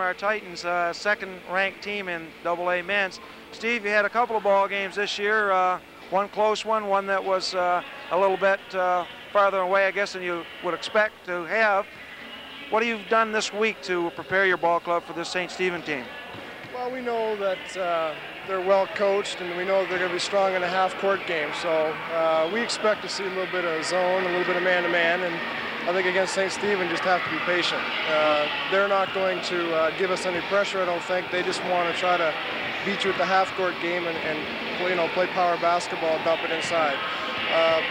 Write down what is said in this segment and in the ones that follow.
Tantramar Titans, uh, second-ranked team in Double-A men's. Steve, you had a couple of ball games this year. Uh, one close one, one that was uh, a little bit uh, farther away, I guess, than you would expect to have. What have you done this week to prepare your ball club for this St. Stephen team? Well, we know that uh, they're well coached, and we know they're going to be strong in a half-court game. So we expect to see a little bit of zone, a little bit of man-to-man, and I think against St. Stephen, just have to be patient. Uh, they're not going to uh, give us any pressure, I don't think. They just want to try to beat you at the half-court game and, and you know play power basketball, dump it inside. Uh,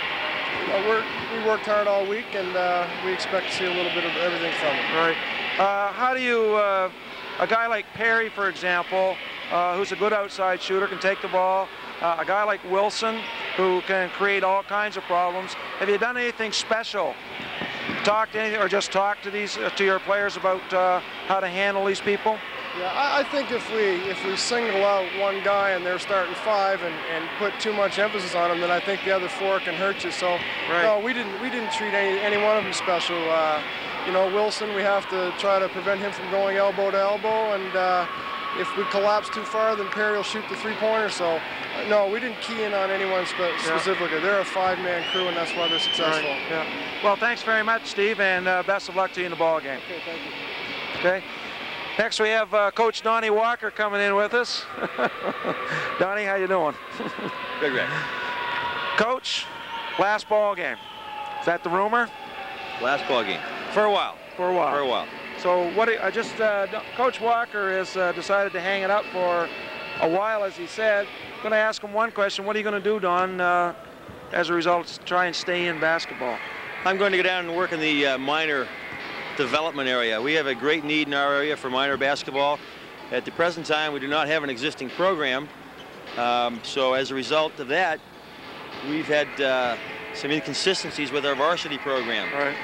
we worked hard all week, and uh, we expect to see a little bit of everything from them. Right. Uh, how do you, uh, a guy like Perry, for example, who's a good outside shooter, can take the ball. A guy like Wilson, who can create all kinds of problems. Have you done anything special? Talk to anything, or just talk to these to your players about how to handle these people? Yeah, I, I, think if we if we single out one guy and they're starting five and, and put too much emphasis on them, then I think the other four can hurt you. So right. no, we didn't we didn't treat any any one of them special. Uh, you know, Wilson, we have to try to prevent him from going elbow to elbow, and uh, if we collapse too far, then Perry will shoot the three-pointer. So uh, no, we didn't key in on anyone spe specifically. They're a five-man crew, and that's why they're successful. Right. Yeah. Well, thanks very much, Steve, and uh, best of luck to you in the ball game. Okay, thank you. Okay. Next we have uh, Coach Donnie Walker coming in with us. Donnie, how you doing? Good, Rick. Coach, last ball game. Is that the rumor? Last ball game. For a while. For a while. For a while. So what? I just uh, Coach Walker has uh, decided to hang it up for a while, as he said. I'm going to ask him one question. What are you going to do, Don, uh, as a result, to try and stay in basketball? I'm going to go down and work in the uh, minor development area. We have a great need in our area for minor basketball. At the present time, we do not have an existing program. Um, so as a result of that, we've had uh, some inconsistencies with our varsity program. All right.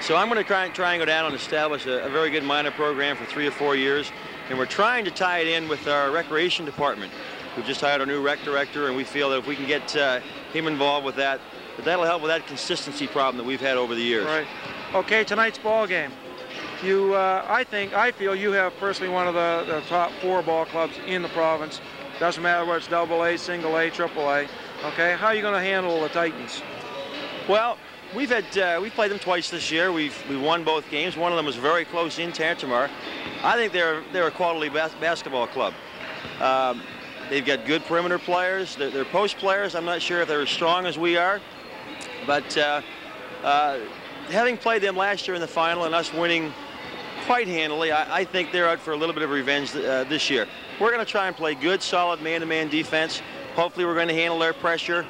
So I'm going to try and try and go down and establish a, a, very good minor program for three or four years, and we're trying to tie it in with our recreation department. We've just hired our new rec director, and we feel that if we can get uh, him involved with that, that that'll help with that consistency problem that we've had over the years. Right. Okay, tonight's ball game. You, uh, I think, I feel you have personally one of the, the, top four ball clubs in the province. Doesn't matter whether it's double A, single A, triple A. Okay, how are you going to handle the Titans? Well, we've had uh, we played them twice this year. We've we won both games. One of them was very close in Tantramar. I think they're they're a quality bas basketball club. Um, they've got good perimeter players. They're, they're, post players. I'm not sure if they're as strong as we are, but. Uh, uh having played them last year in the final and us winning quite handily, I, I think they're out for a little bit of revenge uh, this year. We're going to try and play good, solid man-to-man -man defense. Hopefully we're going to handle their pressure.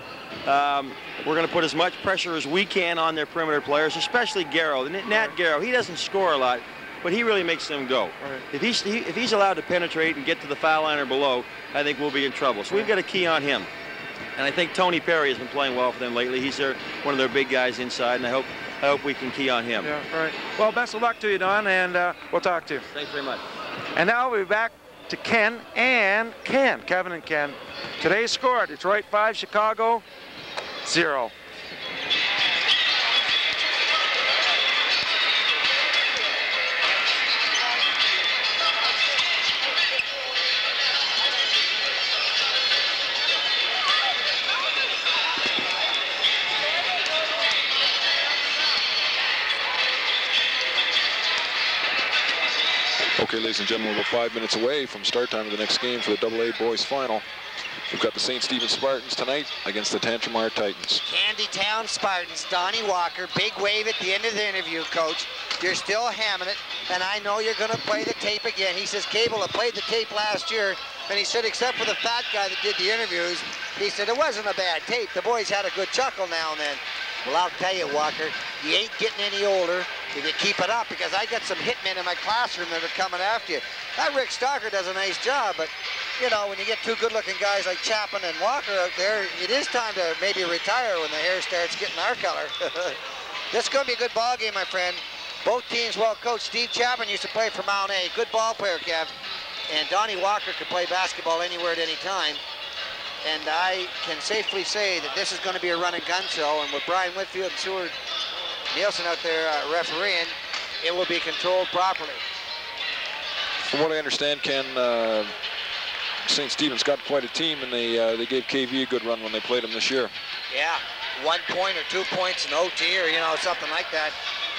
Um, we're going to put as much pressure as we can on their perimeter players, especially Garrow. Nat Garrow, he doesn't score a lot, but he really makes them go. Right. If, he's, he, if he's allowed to penetrate and get to the foul line or below, I think we'll be in trouble. So we've got a key on him. And I think Tony Perry has been playing well for them lately. He's their, one of their big guys inside, and I hope I hope we can key on him. Yeah, right. Well, best of luck to you, Don, and uh, we'll talk to you. Thanks very much. And now we'll be back to Ken and Ken, Kevin and Ken. Today's score, Detroit 5, Chicago 0. Okay, ladies and gentlemen, we're five minutes away from start time of the next game for the AA boys final. We've got the St. Stephen Spartans tonight against the Tantramar Titans. Candytown Spartans, Donnie Walker, big wave at the end of the interview, coach. You're still hamming it, and I know you're going to play the tape again. He says Cable had played the tape last year, and he said except for the fat guy that did the interviews, he said it wasn't a bad tape. The boys had a good chuckle now and then. Well, I'll tell you, Walker, you ain't getting any older if you keep it up because I got some hitmen in my classroom that are coming after you. That Rick Stalker does a nice job, but, you know, when you get two good-looking guys like Chapman and Walker out there, it is time to maybe retire when the hair starts getting our color. this is going to be a good ball game, my friend. Both teams well coached. Steve Chapman used to play for Mount A. Good ball player, Kev. And Donnie Walker could play basketball anywhere at any time. And I can safely say that this is going to be a run and gun show. And with Brian Whitfield and Seward Nielsen out there uh, refereeing, it will be controlled properly. From what I understand, Ken, uh, St. Stephen's got quite a team, and they uh, they gave KV a good run when they played them this year. Yeah, one point or two points in OT or, you know, something like that.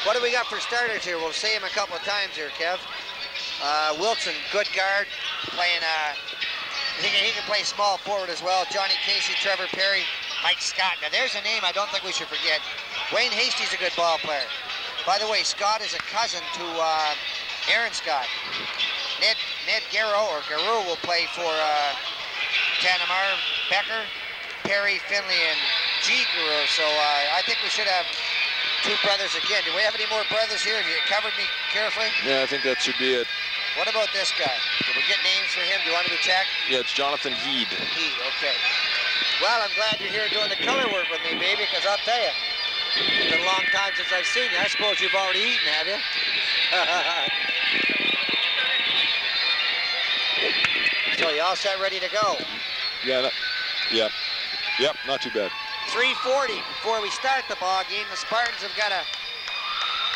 What do we got for starters here? We'll see him a couple of times here, Kev. Uh, Wilson, good guard, playing, uh, he can, he can play small forward as well. Johnny Casey, Trevor Perry, Mike Scott. Now there's a name I don't think we should forget. Wayne Hasty's a good ball player. By the way, Scott is a cousin to uh, Aaron Scott. Ned Ned Garrow or Garou will play for uh, Tantramar, Becker, Perry, Finley, and G. Garou. So uh, I think we should have two brothers again. Do we have any more brothers here? Have you covered me carefully? Yeah, I think that should be it. What about this guy? Did we get names for him? Do you want me to check? Yeah, it's Jonathan Heed. Heed, okay. Well, I'm glad you're here doing the color work with me, baby, because I'll tell you, it's been a long time since I've seen you. I suppose you've already eaten, have you? so you all set, ready to go? Yeah, that, yeah, yep, not too bad. 340 before we start the ball game. The Spartans have got a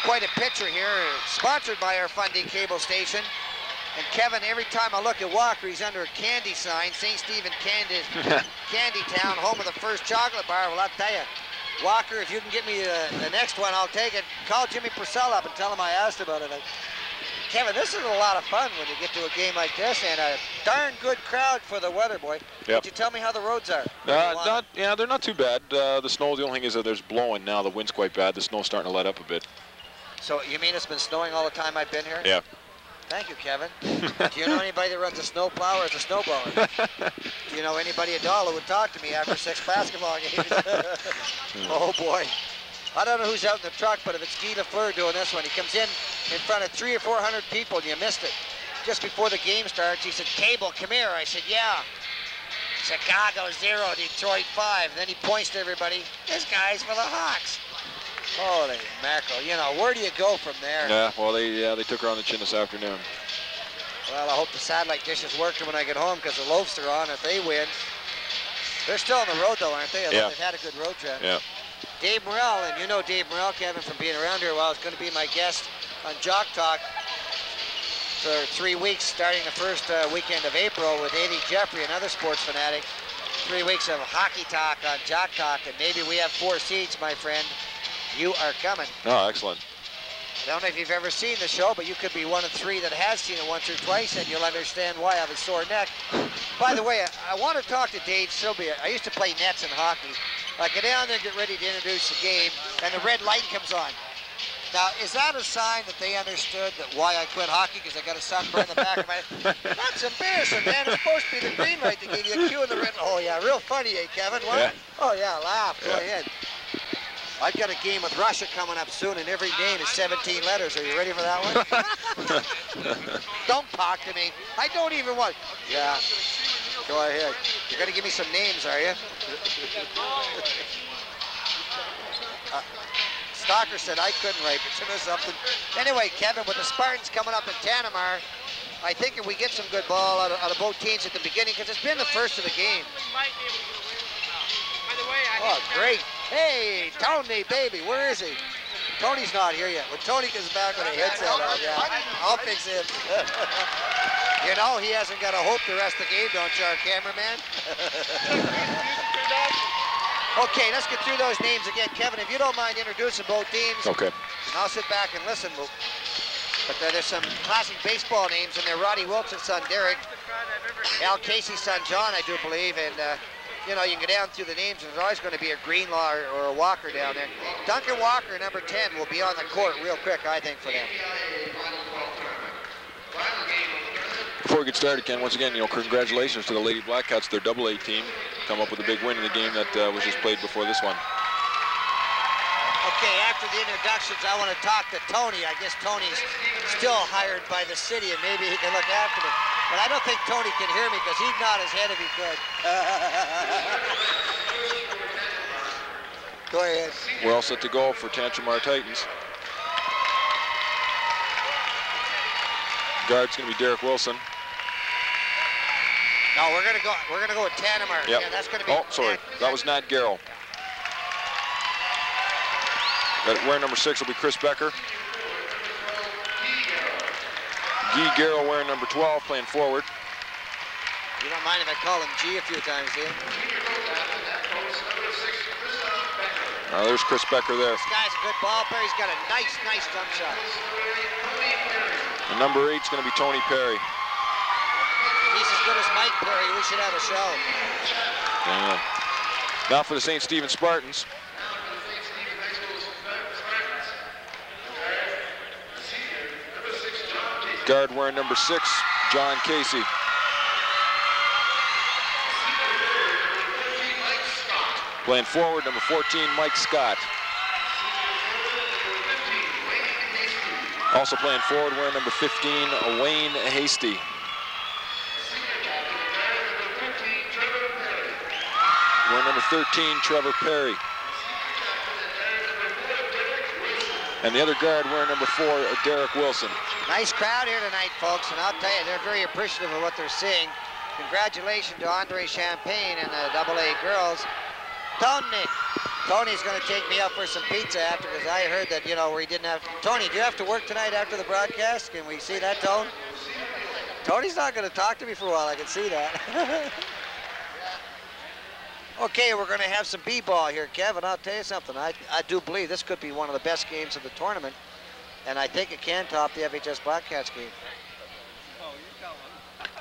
quite a picture here, sponsored by our Fundy cable station. And Kevin, every time I look at Walker, he's under a candy sign, St. Stephen Candy, Candy Town, home of the first chocolate bar. Well, I'll tell you, Walker, if you can get me the, the next one, I'll take it. Call Jimmy Purcell up and tell him I asked about it. Kevin, this is a lot of fun when you get to a game like this, and a darn good crowd for the weather, boy. Yep. Could you tell me how the roads are? Uh, not, yeah, they're not too bad. Uh, the snow, the only thing is that there's blowing now. The wind's quite bad. The snow's starting to let up a bit. So you mean it's been snowing all the time I've been here? Yeah. Thank you, Kevin. Do you know anybody that runs a snowplow or is a snowblower? Do you know anybody at all who would talk to me after six basketball games? oh boy. I don't know who's out in the truck, but if it's Guy Lafleur doing this one, he comes in in front of three or four hundred people and you missed it. Just before the game starts, he said, Cable, come here. I said, yeah. Chicago zero, Detroit five. And then he points to everybody. This guy's for the Hawks. Holy mackerel. You know, where do you go from there? Yeah, well, they yeah they took her on the chin this afternoon. Well, I hope the satellite dishes work when I get home because the loafs are on if they win. They're still on the road, though, aren't they? Yeah. They've had a good road trip. Yeah. Dave Morrell, and you know Dave Morrell, Kevin, from being around here a while, is going to be my guest on Jock Talk for three weeks, starting the first uh, weekend of April with Eddie Jeffrey, another sports fanatic. Three weeks of hockey talk on Jock Talk, and maybe we have four seats, my friend. You are coming. Oh, excellent. I don't know if you've ever seen the show, but you could be one of three that has seen it once or twice, and you'll understand why I have a sore neck. By the way, I, I want to talk to Dave Sylvia. I used to play nets in hockey. I get down there, get ready to introduce the game, and the red light comes on. Now, is that a sign that they understood that why I quit hockey because I got a sunburn in the back of my head? That's embarrassing, man. It's supposed to be the green light to give you a cue in the red. Oh, yeah, real funny, eh, Kevin? What? Yeah. Oh, yeah, laugh. Go Yeah. ahead. I've got a game with Russia coming up soon, and every name is 17 letters. Are you ready for that one? don't talk to me. I don't even want. Yeah. Go ahead. You're going to give me some names, are you? uh, Stalker said I couldn't write, but you know something. Anyway, Kevin, with the Spartans coming up in Tantramar, I think if we get some good ball out of, out of both teams at the beginning, because it's been the first of the game. By the way, Oh, great. Hey, Tony, baby, where is he? Tony's not here yet. When Tony comes back with a headset on, yeah, I'll fix him. you know, he hasn't got a hope the rest of the game, don't you, our cameraman? okay, let's get through those names again. Kevin, if you don't mind introducing both teams, Okay. and I'll sit back and listen. But but, uh, there's some classic baseball names in there. Roddy Wilson's son, Derek. Al Casey's son, John, I do believe. And, uh, you know, you can go down through the names, and there's always going to be a Greenlaw or, or a Walker down there. Duncan Walker, number 10, will be on the court real quick, I think, for them. Before we get started, Ken, once again, you know, congratulations to the Lady Blackcats, their double A team, come up with a big win in the game that uh, was just played before this one. Okay, after the introductions, I want to talk to Tony. I guess Tony's still hired by the city, and maybe he can look after me. But I don't think Tony can hear me because he'd nod his head if he could. Go ahead. We're all set to go for Tantramar Titans. Guard's going to be Derek Wilson. No, we're gonna go. We're gonna go with Tantramar. Yep. Yeah, that's gonna be. Oh, sorry. That was Nat Garrow. That wearing number six will be Chris Becker. Guy Garrow wearing number 12, playing forward. You don't mind if I call him G a few times, do you? Uh, there's Chris Becker there. This guy's a good ball player. He's got a nice, nice jump shot. And number eight's going to be Tony Perry. He's as good as Mike Perry. We should have a show. Yeah. Now for the St. Stephen Spartans. Guard wearing number six, John Casey. Playing forward, number 14, Mike Scott. Also playing forward, wearing number 15, Wayne Hasty. Wearing number 13, Trevor Perry. And the other guard wearing number four, Derek Wilson. Nice crowd here tonight, folks, and I'll tell you, they're very appreciative of what they're seeing. Congratulations to Andre Champagne and the Double A girls. Tony, Tony's going to take me out for some pizza after, because I heard that, you know, where he didn't have... Tony, do you have to work tonight after the broadcast? Can we see that, Tone? Tony's not going to talk to me for a while, I can see that. Okay, we're going to have some b-ball here, Kevin. I'll tell you something. I, I do believe this could be one of the best games of the tournament, and I think it can top the FHS Blackcats game.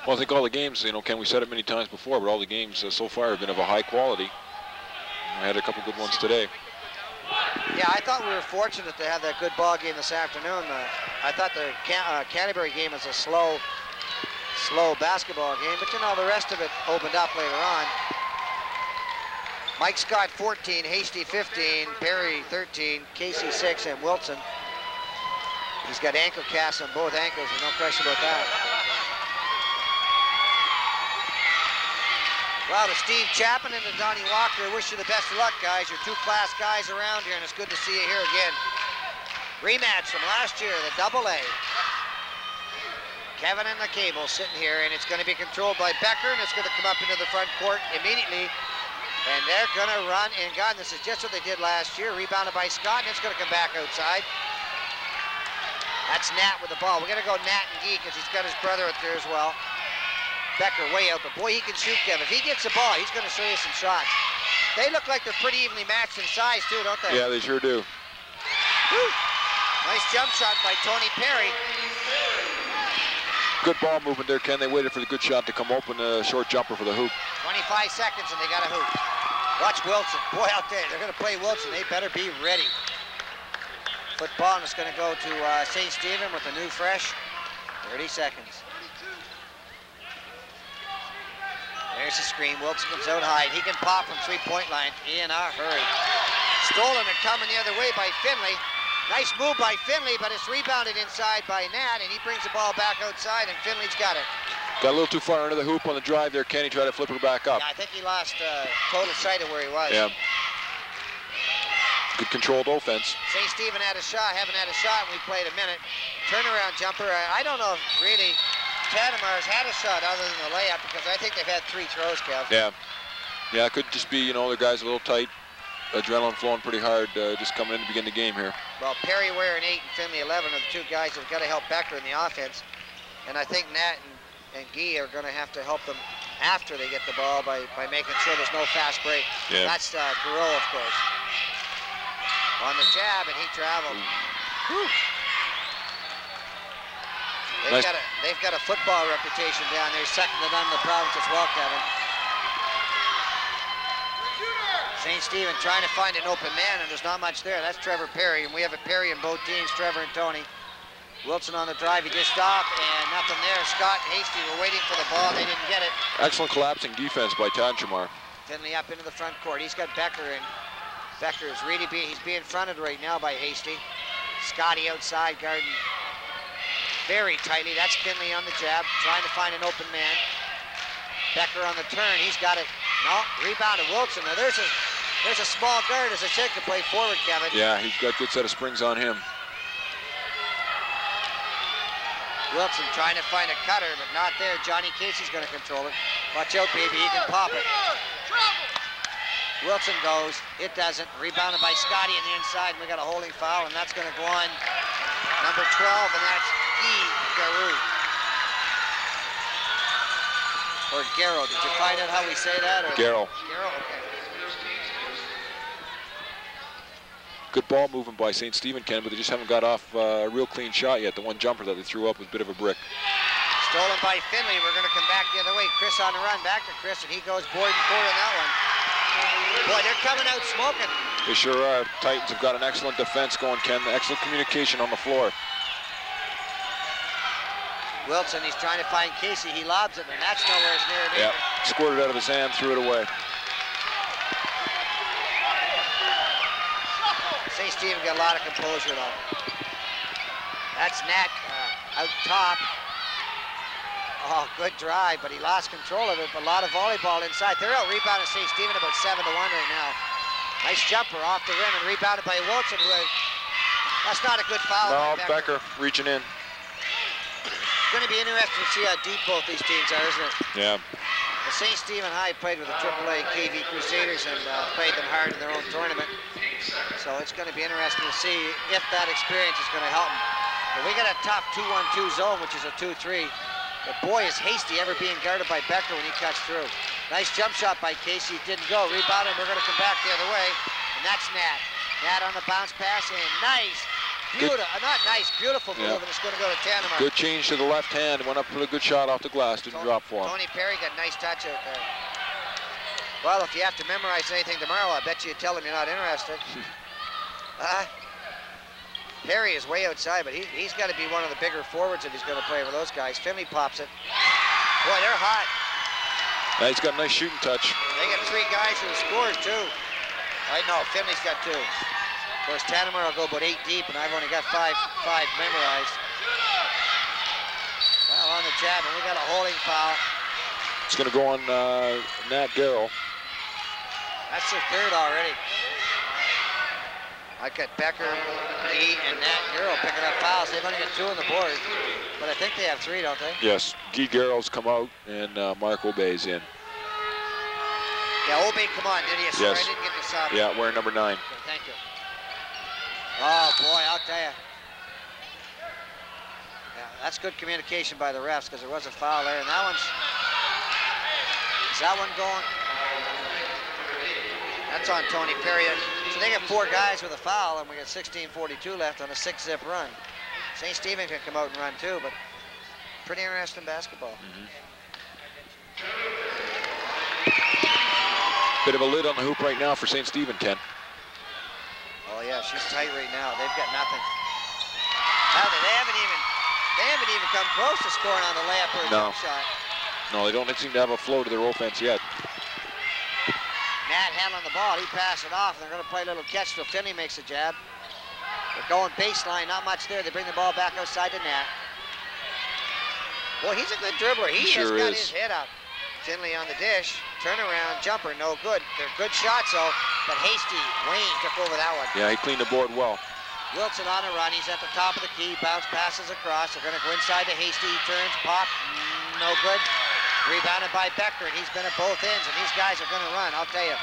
Well, I think all the games, you know, Ken, we said it many times before, but all the games uh, so far have been of a high quality. I had a couple good ones today. Yeah, I thought we were fortunate to have that good ball game this afternoon. Uh, I thought the Can uh, Canterbury game was a slow, slow basketball game, but you know, the rest of it opened up later on. Mike Scott 14, Hasty 15, Perry 13, Casey 6, and Wilson. He's got ankle casts on both ankles, no question about that. Well, to Steve Chapman and to Donnie Walker, wish you the best of luck, guys. You're two class guys around here, and it's good to see you here again. Rematch from last year, the double A. Kevin and the cable sitting here, and it's going to be controlled by Becker, and it's going to come up into the front court immediately. And they're going to run, and God, this is just what they did last year. Rebounded by Scott, and it's going to come back outside. That's Nat with the ball. We're going to go Nat and Gee because he's got his brother out there as well. Becker way out, but boy, he can shoot, Kevin. If he gets the ball, he's going to show you some shots. They look like they're pretty evenly matched in size, too, don't they? Yeah, they sure do. Woo. Nice jump shot by Tony Perry. Good ball movement there, Ken. They waited for the good shot to come open, a short jumper for the hoop. 25 seconds, and they got a hoop. Watch Wilson. Boy, out there, they're going to play Wilson. They better be ready. Football, and it's going to go to uh, St. Stephen with a new fresh. 30 seconds. There's the screen. Wilson comes out high. He can pop from three-point line in a hurry. Stolen and coming the other way by Finley. Nice move by Finley, but it's rebounded inside by Nat, and he brings the ball back outside, and Finley's got it. Got a little too far under the hoop on the drive there, Kenny. Tried to flip her back up. Yeah, I think he lost uh, total sight of where he was. Yeah. Good controlled offense. St. Stephen had a shot, haven't had a shot, and we played a minute. Turnaround jumper. I, I don't know if really Tantramar's had a shot other than the layup because I think they've had three throws, Kev. Yeah. Yeah, it could just be, you know, the guys a little tight. Adrenaline flowing pretty hard uh, just coming in to begin the game here. Well, Perry Ware and 8 and Finley 11 are the two guys that have got to help Becker in the offense. And I think Nat and, and Guy are going to have to help them after they get the ball by, by making sure there's no fast break. Yeah. That's uh, Garrow, of course. On the jab, and he traveled. They've, Nice. got a, they've got a football reputation down there, second to none in the province as well, Kevin. St. Stephen trying to find an open man, and there's not much there. That's Trevor Perry, and we have a Perry in both teams, Trevor and Tony. Wilson on the drive, he just stopped, and nothing there. Scott and Hasty were waiting for the ball, they didn't get it. Excellent collapsing defense by Tantramar. Finley up into the front court. He's got Becker, and Becker is really being, he's being fronted right now by Hasty. Scotty outside guarding very tightly. That's Finley on the jab, trying to find an open man. Becker on the turn, he's got it. No, rebound to Wilson. Now there's a there's a small guard as a check to play forward, Kevin. Yeah, he's got a good set of springs on him. Wilson trying to find a cutter, but not there. Johnny Casey's going to control it. Watch out, baby. He can pop it. Wilson goes. It doesn't. Rebounded by Scotty on the inside. We got a holding foul, and that's going to go on number 12, and that's E. Garou. Or Garrow. Did you find out how we say that? Or? Garrow. Garrow, okay. Good ball movement by St. Stephen, Ken, but they just haven't got off uh, a real clean shot yet. The one jumper that they threw up was a bit of a brick. Stolen by Finley. We're going to come back the other way. Chris on the run. Back to Chris, and he goes board and board on that one. Boy, they're coming out smoking. They sure are. Titans have got an excellent defense going, Ken. Excellent communication on the floor. Wilson, he's trying to find Casey. He lobs it, and that's nowhere near it Yeah, squirted out of his hand, threw it away. Stephen got a lot of composure though. That's Nat uh, out top. Oh, good drive, but he lost control of it. But a lot of volleyball inside. They're out rebounding St. Stephen about seven to one right now. Nice jumper off the rim and rebounded by Wilson. Who that's not a good foul. No, Becker. Becker reaching in. It's going to be interesting to see how deep both these teams are, isn't it? Yeah. St. Stephen High played with the AAA KV Crusaders and uh, played them hard in their own tournament. So it's going to be interesting to see if that experience is going to help them. But we got a tough 2-1-2 zone, which is a 2-3. But boy, is Hasty ever being guarded by Becker when he cuts through. Nice jump shot by Casey. Didn't go. Rebound, and we're going to come back the other way. And that's Nat. Nat on the bounce pass, and nice. Beautiful, uh, not nice, beautiful move, Yeah. and it's going to go to Tantramar. Good change to the left hand. Went up with a good shot off the glass. Didn't Tony- drop for him. Tony Perry got a nice touch out there. Well, if you have to memorize anything tomorrow, I bet you tell him you're not interested. uh, Perry is way outside, but he, he's got to be one of the bigger forwards if he's going to play with those guys. Finley pops it. Boy, they're hot. Now he's got a nice shooting touch. They got three guys who scores, too. I know, Finley's got two. Of course, Tantramar will go about eight deep, and I've only got five, five memorized. Well, on the jab, and we got a holding foul. It's going to go on uh, Nat Garrow. That's their third already. I got Becker, Dee, and Nat Garrow picking up fouls. They've only got two on the board, but I think they have three, don't they? Yes, Guy Garrow's come out and uh, Mark Obey's in. Yeah, Obey, come on, did he? Sorry, Yes. I didn't get this. Yeah, wearing number nine. Oh, boy, I'll tell you. Yeah, that's good communication by the refs because there was a foul there, and that one's... Is that one going? That's on Tony Perry. So they got four guys with a foul, and we got 16:42 left on a six-zip run. St. Stephen can come out and run too, but pretty interesting basketball. Bit of a lid on the hoop right now for St. Stephen, Ken. Oh yeah, she's tight right now. They've got nothing. Now they haven't even they haven't even come close to scoring on the layup or a No. jump shot. No, they don't seem to have a flow to their offense yet. Nat handling the ball. He passed it off. They're going to play a little catch till Finney makes a jab. They're going baseline. Not much there. They bring the ball back outside to Nat. Boy, he's a good dribbler. He, He has got is. his head up. Finley on the dish. Turnaround jumper. No good. They're good shots, though. But Hasty, Wayne took over that one. Yeah, he cleaned the board well. Wilson on a run. He's at the top of the key. Bounce passes across. They're going to go inside to Hasty. He turns, pop. No good. Rebounded by Becker, and he's been at both ends, and these guys are going to run. I'll tell you.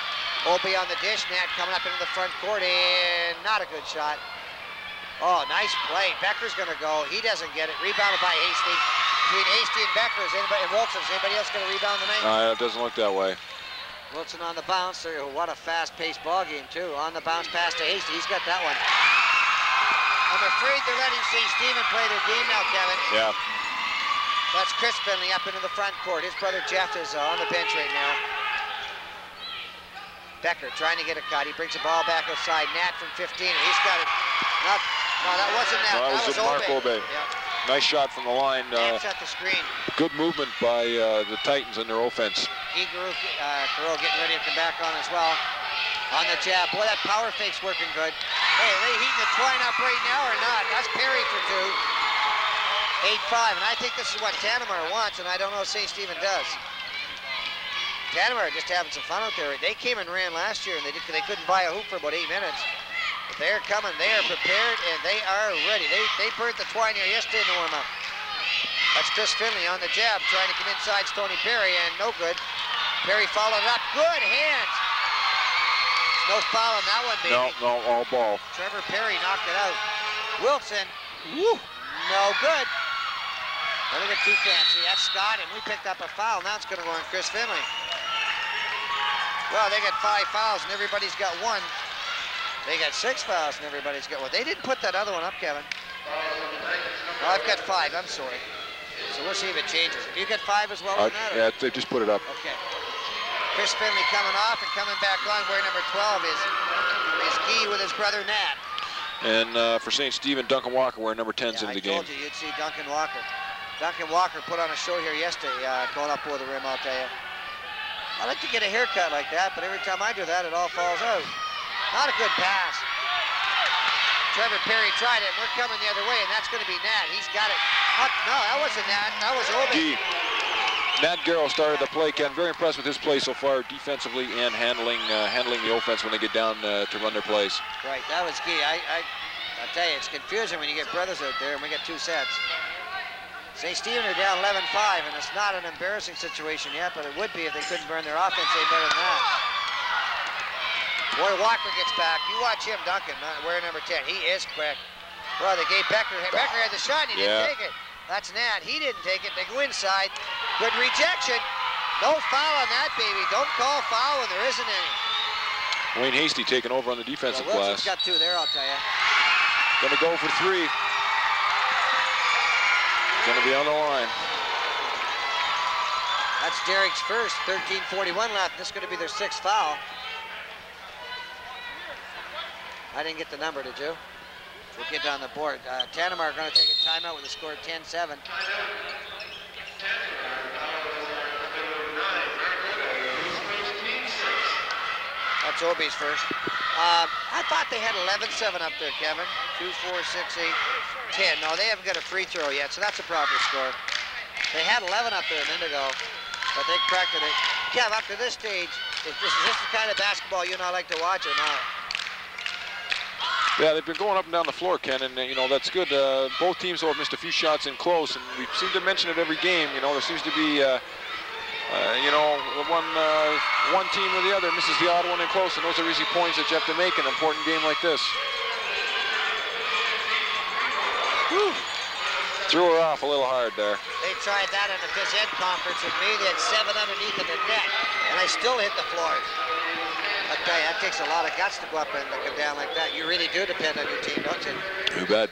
Obie on the dish. Nat coming up into the front court, and not a good shot. Oh, nice play. Becker's going to go. He doesn't get it. Rebounded by Hasty. Between Hasty and Becker, is anybody, and Wilson, is anybody else going to rebound tonight? Uh, it doesn't look that way. Wilson on the bounce. There- What a fast-paced ball game too. On the bounce pass to Hasty. He's got that one. I'm afraid they're letting St. Stephen play their game now, Kevin. Yeah. That's Chris Finley up into the front court. His brother Jeff is uh, on the bench right now. Becker trying to get a cut. He brings the ball back outside. Nat from 15, and he's got it. Not, no, that wasn't Nat. No, that was Mark Obey. Yeah. Nice shot from the line. Uh, at the screen. good movement by uh, the Titans in their offense. Igor uh, Kirill getting ready to come back on as well. On the jab. Boy, that power fake's working good. Hey, are they heating the twine up right now or not? That's Perry for two. 8-5, and I think this is what Tantramar wants, and I don't know if St. Stephen does. Tantramar just having some fun out there. They came and ran last year, and they, did, they couldn't buy a hoop for about eight minutes. They're coming. They are prepared, and they are ready. They, they burnt the twine here yesterday in the warm-up. That's Chris Finley on the jab, trying to come inside Tony Perry, and no good. Perry followed up. Good hands. No foul on that one, baby. No, no, all ball. Trevor Perry knocked it out. Wilson, woo, no good. Well, they get too fancy. That's Scott, and we picked up a foul. Now it's going to go on Chris Finley. Well, they got five fouls, and everybody's got one. They got six fouls, and everybody's got one. They didn't put that other one up, Kevin. Oh, I've got five. I'm sorry. So we'll see if it changes. Have you got five as well Uh, on that? or- yeah, they just put it up. Okay. Chris Finley coming off and coming back on where number 12 is, is Gee with his brother Nat. And uh, for St. Stephen, Duncan Walker wearing number 10's Yeah, into the game. I told you you'd see Duncan Walker. Duncan Walker put on a show here yesterday, uh, going up over the rim, I'll tell you. I like to get a haircut like that, but every time I do that, it all falls out. Not a good pass. Trevor Perry tried it, and we're coming the other way, and that's going to be Nat. He's got it. No, that wasn't Nat. That was Obi. Gee. Nat Garrell started the play. Ken, very impressed with his play so far, defensively and handling uh, handling the offense when they get down uh, to run their plays. Right, that was key. I, I, I tell you, it's confusing when you get brothers out there, and we get two sets. St. Stephen are down 11-5, and it's not an embarrassing situation yet, but it would be if they couldn't burn their offense any better than that. Boy, Walker gets back. You watch him, Duncan, wearing number 10. He is quick. Well, they gave Becker, Becker had the shot, and he Yeah. didn't take it. That's Nat. He didn't take it. They go inside. Good rejection. No foul on that, baby. Don't call foul when there isn't any. Wayne Hasty taking over on the defensive Wilson's glass. got two there, I'll tell you. Gonna go for three. Gonna be on the line. That's Derek's first, 13:41 left. This is going to be their sixth foul. I didn't get the number, did you? We'll get down the board. Uh, going to take a timeout with a score of 10-7. That's Obie's first. Um, I thought they had 11-7 up there, Kevin. 2, 4, 6, 8, 10. No, they haven't got a free throw yet, so that's a proper score. They had 11 up there a minute ago, but they corrected it. Kev, up to this stage, is this, is this the kind of basketball you and I like to watch or not? Yeah, they've been going up and down the floor, Ken, and uh, you know that's good. Uh, both teams have missed a few shots in close, and we seem to mention it every game. You know, there seems to be, uh, uh, you know, one uh, one team or the other misses the odd one in close, and those are easy points that you have to make in an important game like this. Whew. Threw her off a little hard there. They tried that in the Phys Ed conference with me. They had seven underneath in the net, and I still hit the floor. I tell you, that takes a lot of guts to go up and come down like that. You really do depend on your team, don't you? Too bad.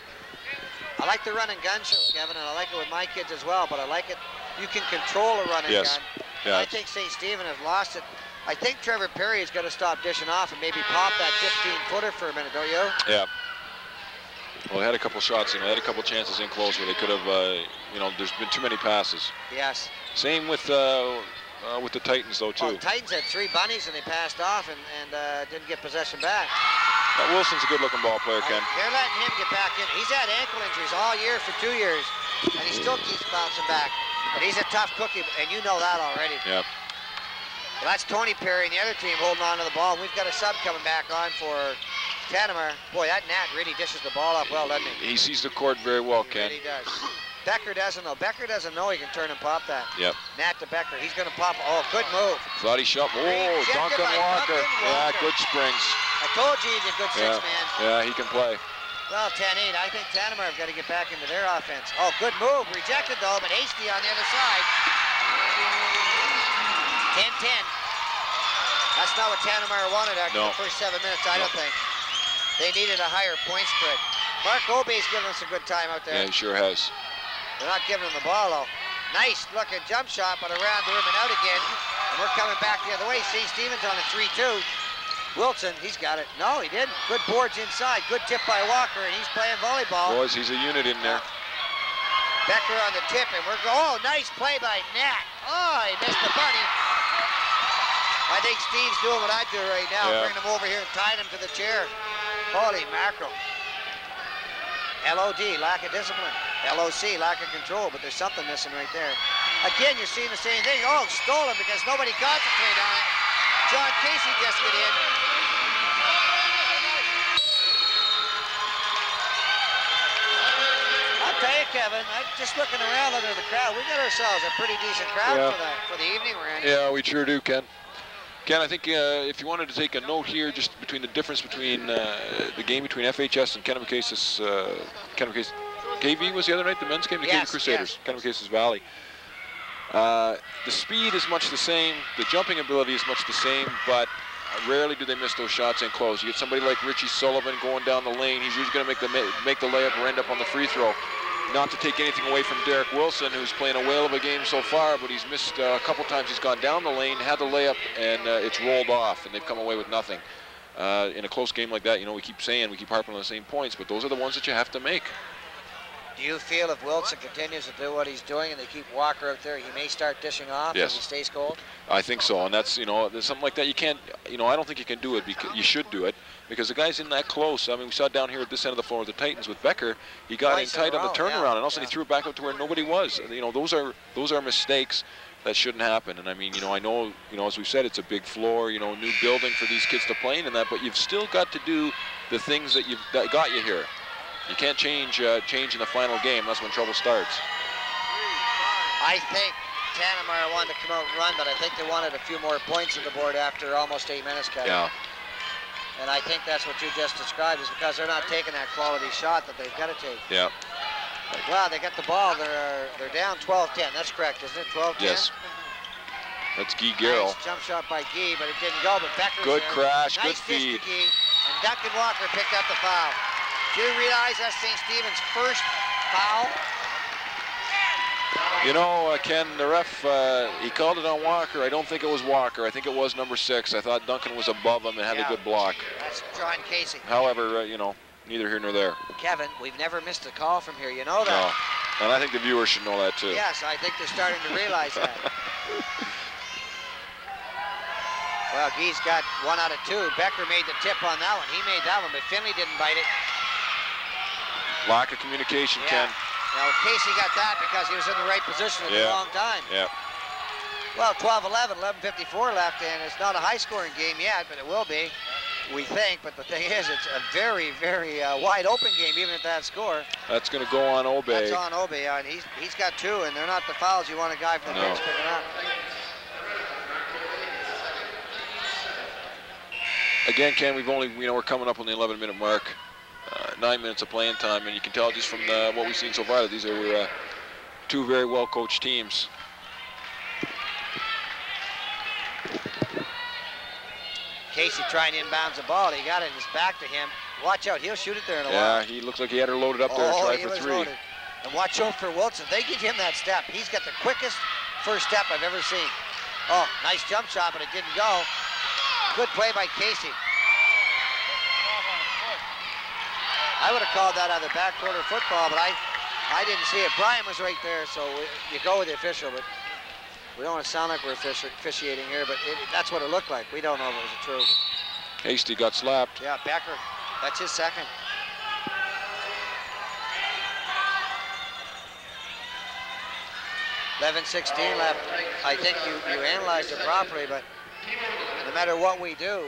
I like the run and gun show, Kevin, and I like it with my kids as well, but I like it. You can control a run and Yes. gun. Yeah. I think St. Stephen has lost it. I think Trevor Perry is going to stop dishing off and maybe pop that 15-footer for a minute, don't you? Yeah. Well, they had a couple shots, know, they had a couple chances in close where they could have, uh, you know, there's been too many passes. Yes. Same with uh, uh, with the Titans though Well, too. Titans had three bunnies and they passed off and, and uh, didn't get possession back. That Wilson's a good-looking ball player, Ken. They're letting him get back in. He's had ankle injuries all year for two years, and he still keeps bouncing back. But he's a tough cookie, and you know that already. Yep. Well, that's Tony Perry and the other team holding on to the ball. We've got a sub coming back on for Tantramar. Boy, that Nat really dishes the ball up well, doesn't he? He sees the court very well, He Ken. really does. Becker doesn't know. Becker doesn't know he can turn and pop that. Yep. Nat to Becker. He's going to pop. Oh, good move. Thought he shot. Oh, Duncan Walker. Duncan Yeah, good springs. I told you he's a good Yeah. six-man. Yeah, he can play. Well, 10-8. I think Tantramar have got to get back into their offense. Oh, good move. Rejected, though, but Hasty on the other side. 10-10. That's not what Tantramar wanted after No. the first seven minutes, I No. don't think. They needed a higher point spread. Mark Obey's giving us a good time out there. Yeah, he sure has. They're not giving him the ball, though. Nice looking jump shot, but around the rim and out again. And we're coming back the other way. See Stevens on a 3-2. Wilson, he's got it. No, he didn't. Good boards inside. Good tip by Walker, and he's playing volleyball. Boys, he's a unit in there. Becker on the tip, and we're go. Oh, nice play by Nat. Oh, he missed the bunny. I think Steve's doing what I do right now, Yeah. bringing him over here and tying him to the chair. Holy mackerel. LOD, lack of discipline. LOC, lack of control, but there's something missing right there. Again, you're seeing the same thing. Oh, stolen because nobody concentrated on it. John Casey just get in. I'll tell you, Kevin, I'm just looking around under the crowd. We got ourselves a pretty decent crowd Yeah. for, the, for the evening we're in. Yeah, we sure do, Ken. Ken, I think uh, if you wanted to take a note here, just between the difference between uh, the game between FHS and Kennebecasis, uh, KV was the other night, the men's game, the Yes, KV Crusaders, yes. Kennebecasis Valley. Uh, the speed is much the same, the jumping ability is much the same, but rarely do they miss those shots in close. You get somebody like Richie Sullivan going down the lane, he's usually going to make the make the layup or end up on the free throw. Not to take anything away from Derek Wilson, who's playing a whale of a game so far, but he's missed uh, a couple times. He's gone down the lane, had the layup, and uh, it's rolled off, and they've come away with nothing. Uh, in a close game like that, you know, we keep saying, we keep harping on the same points, but those are the ones that you have to make. Do you feel if Wilson continues to do what he's doing and they keep Walker out there, he may start dishing off Yes. if he stays cold? I think so, and that's you know there's something like that you can't you know I don't think you can do it because you should do it because the guy's in that close. I mean we saw down here at this end of the floor with the Titans with Becker, he got Twice in in tight on the turnaround yeah, and all of a sudden yeah. he threw it back up to where nobody was. And, you know those are those are mistakes that shouldn't happen. And I mean you know I know you know as we've said it's a big floor, you know new building for these kids to play in and that, but you've still got to do the things that you've that got you here. You can't change uh, change in the final game. That's when trouble starts. I think Tantramar wanted to come out and run, but I think they wanted a few more points on the board after almost eight minutes, Kevin. Yeah. And I think that's what you just described is because they're not taking that quality shot that they've got to take. Yeah. Well, they got the ball. They're they're down 12-10. That's correct, isn't it? 12-10. Yes. That's Guy Garrell. Nice jump shot by Gee, but it didn't go. But Becker's Good there. crash, good nice dish feed. to Gee, and Duncan Walker picked up the foul. Do you realize that's St. Stephen's first foul? You know, uh, Ken, the ref, uh, he called it on Walker. I don't think it was Walker. I think it was number six. I thought Duncan was above him and had Yeah. a good block. That's John Casey. However, uh, you know, neither here nor there. Kevin, we've never missed a call from here. You know No. that? And I think the viewers should know that too. Yes, I think they're starting to realize that. well, Gee's got one out of two. Becker made the tip on that one. He made that one, but Finley didn't bite it. Lack of communication, Yeah. Ken. Now, Casey got that because he was in the right position at the Yeah. wrong time. Yeah. Well, 12-11, 11.54 left, and it's not a high-scoring game yet, but it will be, we think. But the thing is, it's a very, very uh, wide-open game, even at that score. That's going to go on Obey. That's on Obi, and he's, he's got two, and they're not the fouls you want a guy from the No. bench picking up. Again, Ken, we've only, you know, we're coming up on the 11 minute mark. Uh, nine minutes of playing time, and you can tell just from the, what we've seen so far that these are uh, two very well coached teams. Casey trying to inbounds the ball. He got it in his back to him. Watch out, he'll shoot it there in a Yeah, while. he looks like he had her loaded up there oh, try for three. loaded. And watch out for Wilson. They give him that step. He's got the quickest first step I've ever seen. Oh, nice jump shot, but it didn't go. Good play by Casey. I would have called that either back quarter football, but I, I didn't see it. Brian was right there, so we, you go with the official, but we don't want to sound like we're offici- officiating here, but it, that's what it looked like. We don't know if it was true. Hasty got slapped. Yeah, Becker, that's his second. Eleven sixteen left. I think you, you analyzed it properly, but no matter what we do,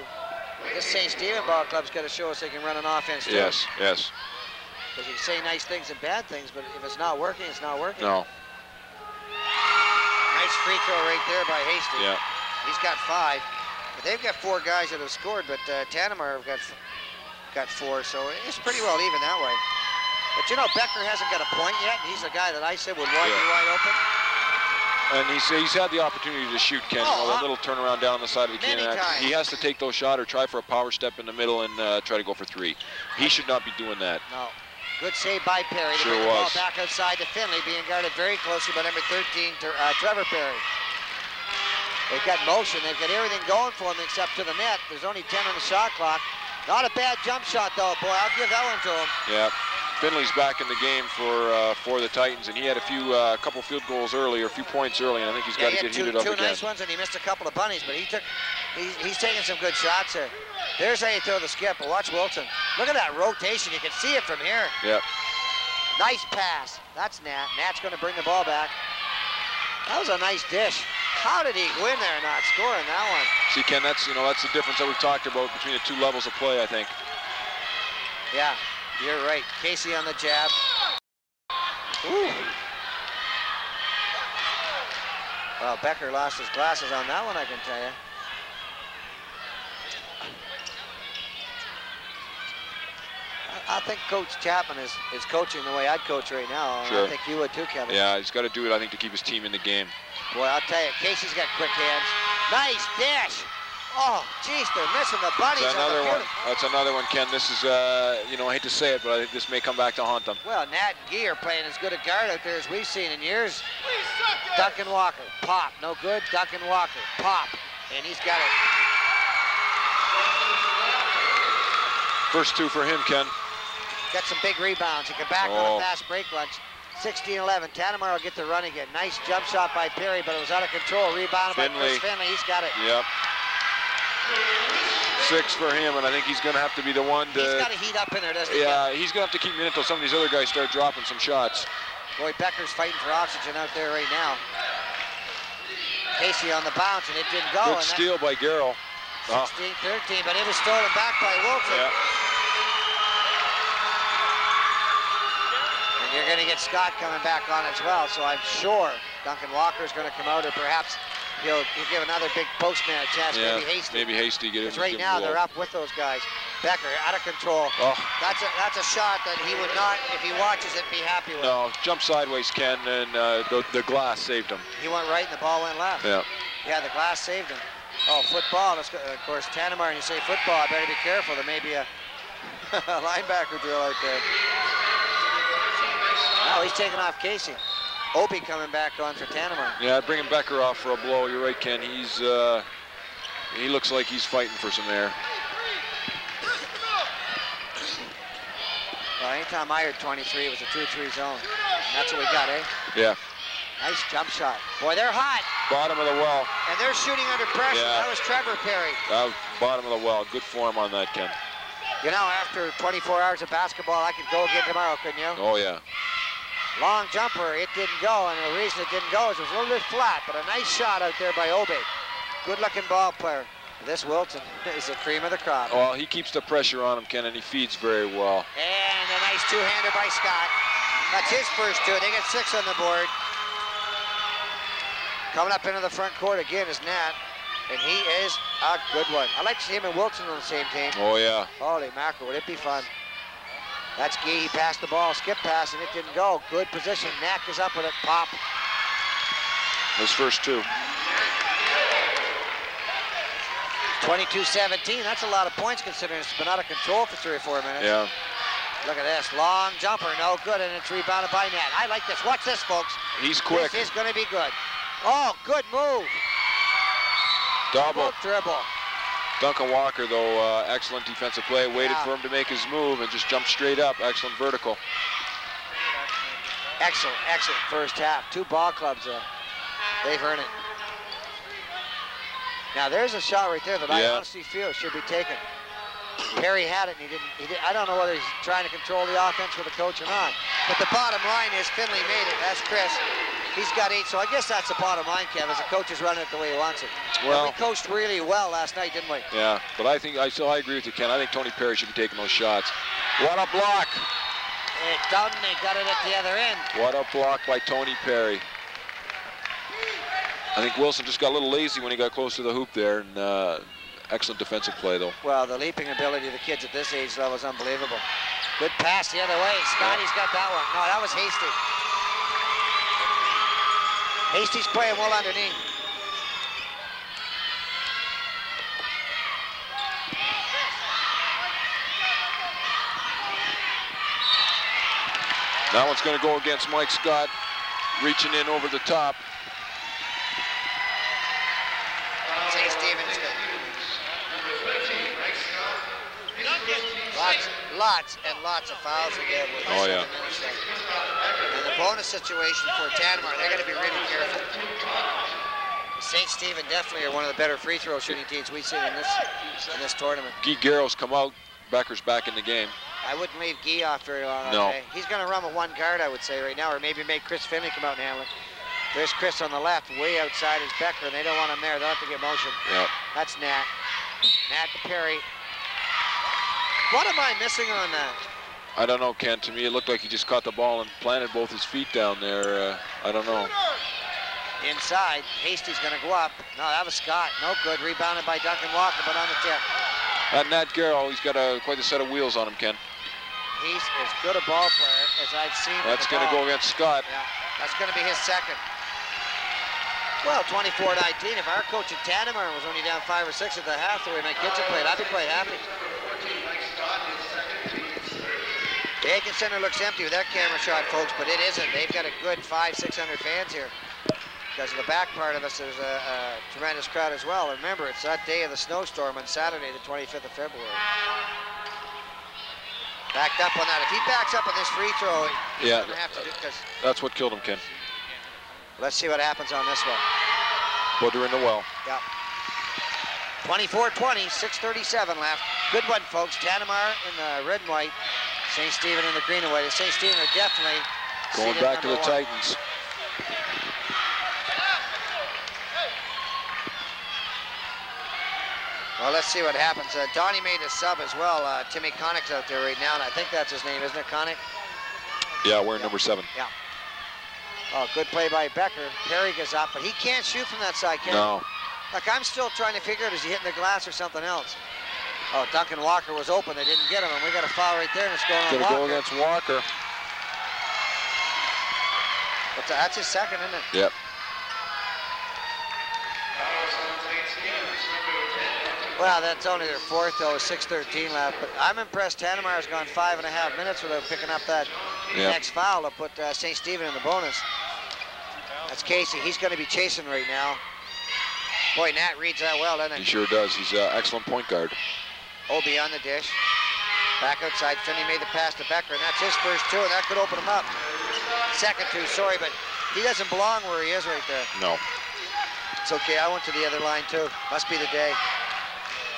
this St. Stephen Ball Club's got to show us they can run an offense too. Yes, yes. Because you can say nice things and bad things, but if it's not working, it's not working. No, Nice free throw right there by Hastings. yeah. He's got five. But they've got four guys that have scored, but uh, Tantramar have got got four, so it's pretty well even that way. But you know, Becker hasn't got a point yet, and he's a guy that I said would wide be wide open. And he's, he's had the opportunity to shoot Ken. Oh, know, uh, little turnaround down the side of the many and that- times. He has to take those shot or try for a power step in the middle and uh, try to go for three. He should not be doing that. No. Good save by Perry to Sure bring the ball back outside to Finley, being guarded very closely by number 13, uh, Trevor Perry. They've got motion. They've got everything going for them except to the net. There's only 10 on the shot clock. Not a bad jump shot, though, boy. I'll give that one to him. Yeah. Finley's back in the game for uh, for the Titans, and he had a few, uh, couple field goals early, or a few points early, and I think he's Yeah, got he to get two, heated up two again. nice ones, and he missed a couple of bunnies, but he took, he's, he's taking some good shots here. There's how you throw the skip, but watch Wilson. Look at that rotation. You can see it from here. Yeah. Nice pass. That's Nat. Nat's going to bring the ball back. That was a nice dish. How did he go in there and not score in that one? See, Ken, that's you know that's the difference that we've talked about between the two levels of play. I think. Yeah, you're right. Casey on the jab. Ooh. Well, Becker lost his glasses on that one, I can tell you. I think Coach Chapman is, is coaching the way I'd coach right now. Sure. I think you would too, Kevin. Yeah, he's got to do it, I think, to keep his team in the game. Boy, I'll tell you, Casey's got quick hands. Nice dish. Oh, geez, they're missing the bunnies. That's on the another one. That's another one, Ken. This is, uh, you know, I hate to say it, but I think this may come back to haunt them. Well, Nat and Gee are playing as good a guard out there as we've seen in years. Duncan Walker, pop, no good. Duncan Walker, pop, and he's got it. First two for him, Ken. Got some big rebounds. He can back on Oh. a fast break lunch. 16-11. Tantramar will get the run again. Nice jump shot by Perry, but it was out of control. Rebounded by Finley. Chris Finley. He's got it. Yep. Six for him, and I think he's going to have to be the one He's to. got to heat up in there, doesn't he? Yeah, he's going to have to keep me until some of these other guys start dropping some shots. Boy, Becker's fighting for oxygen out there right now. Casey on the bounce, and it didn't go. Good steal by Garrow. Oh, 16-13, but it was stolen back by Wilson. yeah. And you're going to get Scott coming back on as well, so I'm sure Duncan Walker is going to come out, or perhaps he'll, he'll give another big postman a chance, Yeah, maybe Hasty. maybe Hasty get Because right now they're up with those guys. Becker out of control. Oh. That's a that's a shot that he would not, if he watches it, be happy with. No, jump sideways, Ken, and uh, the, the glass saved him. He went right and the ball went left. Yeah. Yeah, the glass saved him. Oh, football. Of course, Tantramar, and you say football, I better be careful. There may be a, a linebacker drill out there. Now he's taking off Casey. Opie coming back on for Tantramar. Yeah, bringing Becker off for a blow. You're right, Ken. He's uh, he looks like he's fighting for some air. Well, anytime I heard 23, it was a 2-3 zone. And that's what we got, eh? Yeah. Nice jump shot. Boy, they're hot, Bottom of the well. and they're shooting under pressure. Yeah. That was Trevor Perry. Bottom of the well. Good form on that, Ken. You know, after 24 hours of basketball, I could go again tomorrow, couldn't you? Oh yeah. Long jumper, it didn't go, and the reason it didn't go is it was a little bit flat, but a nice shot out there by Obe. Good-looking ball player. This Wilton is the cream of the crop. Well, he keeps the pressure on him, Ken, and he feeds very well. And a nice two-hander by Scott. That's his first two. They get six on the board. Coming up into the front court again is Nat, and he is a good one. I'd like to see him and Wilson on the same team. Oh yeah. Holy mackerel, would it be fun? That's Gee, he passed the ball, skip pass, and it didn't go. Good position, Knack is up with it, pop. Those first two. 22-17, that's a lot of points considering it's been out of control for three or four minutes. Yeah. Look at this, long jumper, no good, and it's rebounded by Nat. I like this, watch this, folks. He's quick. This is gonna be good. Oh, good move. Double. Good dribble. Duncan Walker, though, uh, excellent defensive play. Waited Yeah. for him to make his move and just jumped straight up. Excellent vertical. Excellent, excellent first half. Two ball clubs, uh, they've earned it. Now there's a shot right there that I honestly feel should be taken. Perry had it and he didn't, he did I don't know whether he's trying to control the offense with the coach or not. But the bottom line is Finley made it. That's Chris. He's got eight, so I guess that's the bottom line, Kev, is the coach is running it the way he wants it. And Well- we coached really well last night, didn't we? Yeah, but I think I still I agree with you, Ken. I think Tony Perry should be taking those shots. What a block! It done, they got it at the other end. What a block by Tony Perry. I think Wilson just got a little lazy when he got close to the hoop there, and uh, excellent defensive play though. Well, the leaping ability of the kids at this age level is unbelievable. Good pass the other way. Scotty's got that one. No, that was Hasty. Hasty's playing well underneath. That one's going to go against Mike Scott, reaching in over the top. St. Stevens. Lots, lots and lots of fouls again with Oh, yeah. seven minutes left. And the bonus situation for Tantramar, they're going to be really careful. St. Stephen definitely are one of the better free throw shooting teams we've seen in this in this tournament. Guy Garrow's come out. Becker's back in the game. I wouldn't leave Guy off very long. No. Okay? He's going to run with one guard, I would say, right now, or maybe make Chris Finley come out and handle it. There's Chris on the left, way outside is Becker, and they don't want him there. They'll have to get motion. Yeah. That's Nat. Nat Perry. What am I missing on that? I don't know, Ken. To me, it looked like he just caught the ball and planted both his feet down there. Uh, I don't know. Inside, Hasty's going to go up. No, that was Scott. No good. Rebounded by Duncan Walker, but on the tip. That Nat Garrow, he's got a, quite a set of wheels on him, Ken. he's as good a ball player as I've seen. That's going to go against Scott. Yeah, that's going to be his second. Well, 24-19. If our coach at Tantramar was only down five or six at the half, the way my kids have played, I'd be quite happy. The Aitken Center looks empty with that camera shot, folks, but it isn't. They've got a good five, 600 fans here. Because of the back part of us, there's a, a tremendous crowd as well. And remember, it's that day of the snowstorm on Saturday, the 25th of February. Backed up on that. If he backs up on this free throw, he's Yeah. going to have to do because That's what killed him, Ken. let's see what happens on this one. Put her in the well. Yeah. 24-20, 6.37 left. Good one, folks. Tantramar in the red and white. St. Stephen in the green and white. And St. Stephen are definitely Going back to the one. Titans. Well, let's see what happens. Uh, Donnie made a sub as well. Uh, Timmy Connick's out there right now, and I think that's his name, isn't it, Connick? Yeah, wearing number seven. Yeah. Oh, good play by Becker. Perry goes up, but he can't shoot from that side, can he? No. Like, I'm still trying to figure out, is he hitting the glass or something else? Oh, Duncan Walker was open. They didn't get him, and we got a foul right there, and it's going on to Walker. go against Walker. But that's his second, isn't it? Yep. Well, that's only their fourth, though, 6.13 left. But I'm impressed Tantramar's gone five and a half minutes without picking up that Yeah. next foul to put uh, St. Stephen in the bonus. That's Casey. He's going to be chasing right now. Boy, Nat reads that well, doesn't He he? sure does. He's an excellent point guard. Obi on the dish. Back outside. Finley made the pass to Becker, and that's his first two, and that could open him up. Second two, sorry, but he doesn't belong where he is right there. No. It's okay. I went to the other line, too. Must be the day.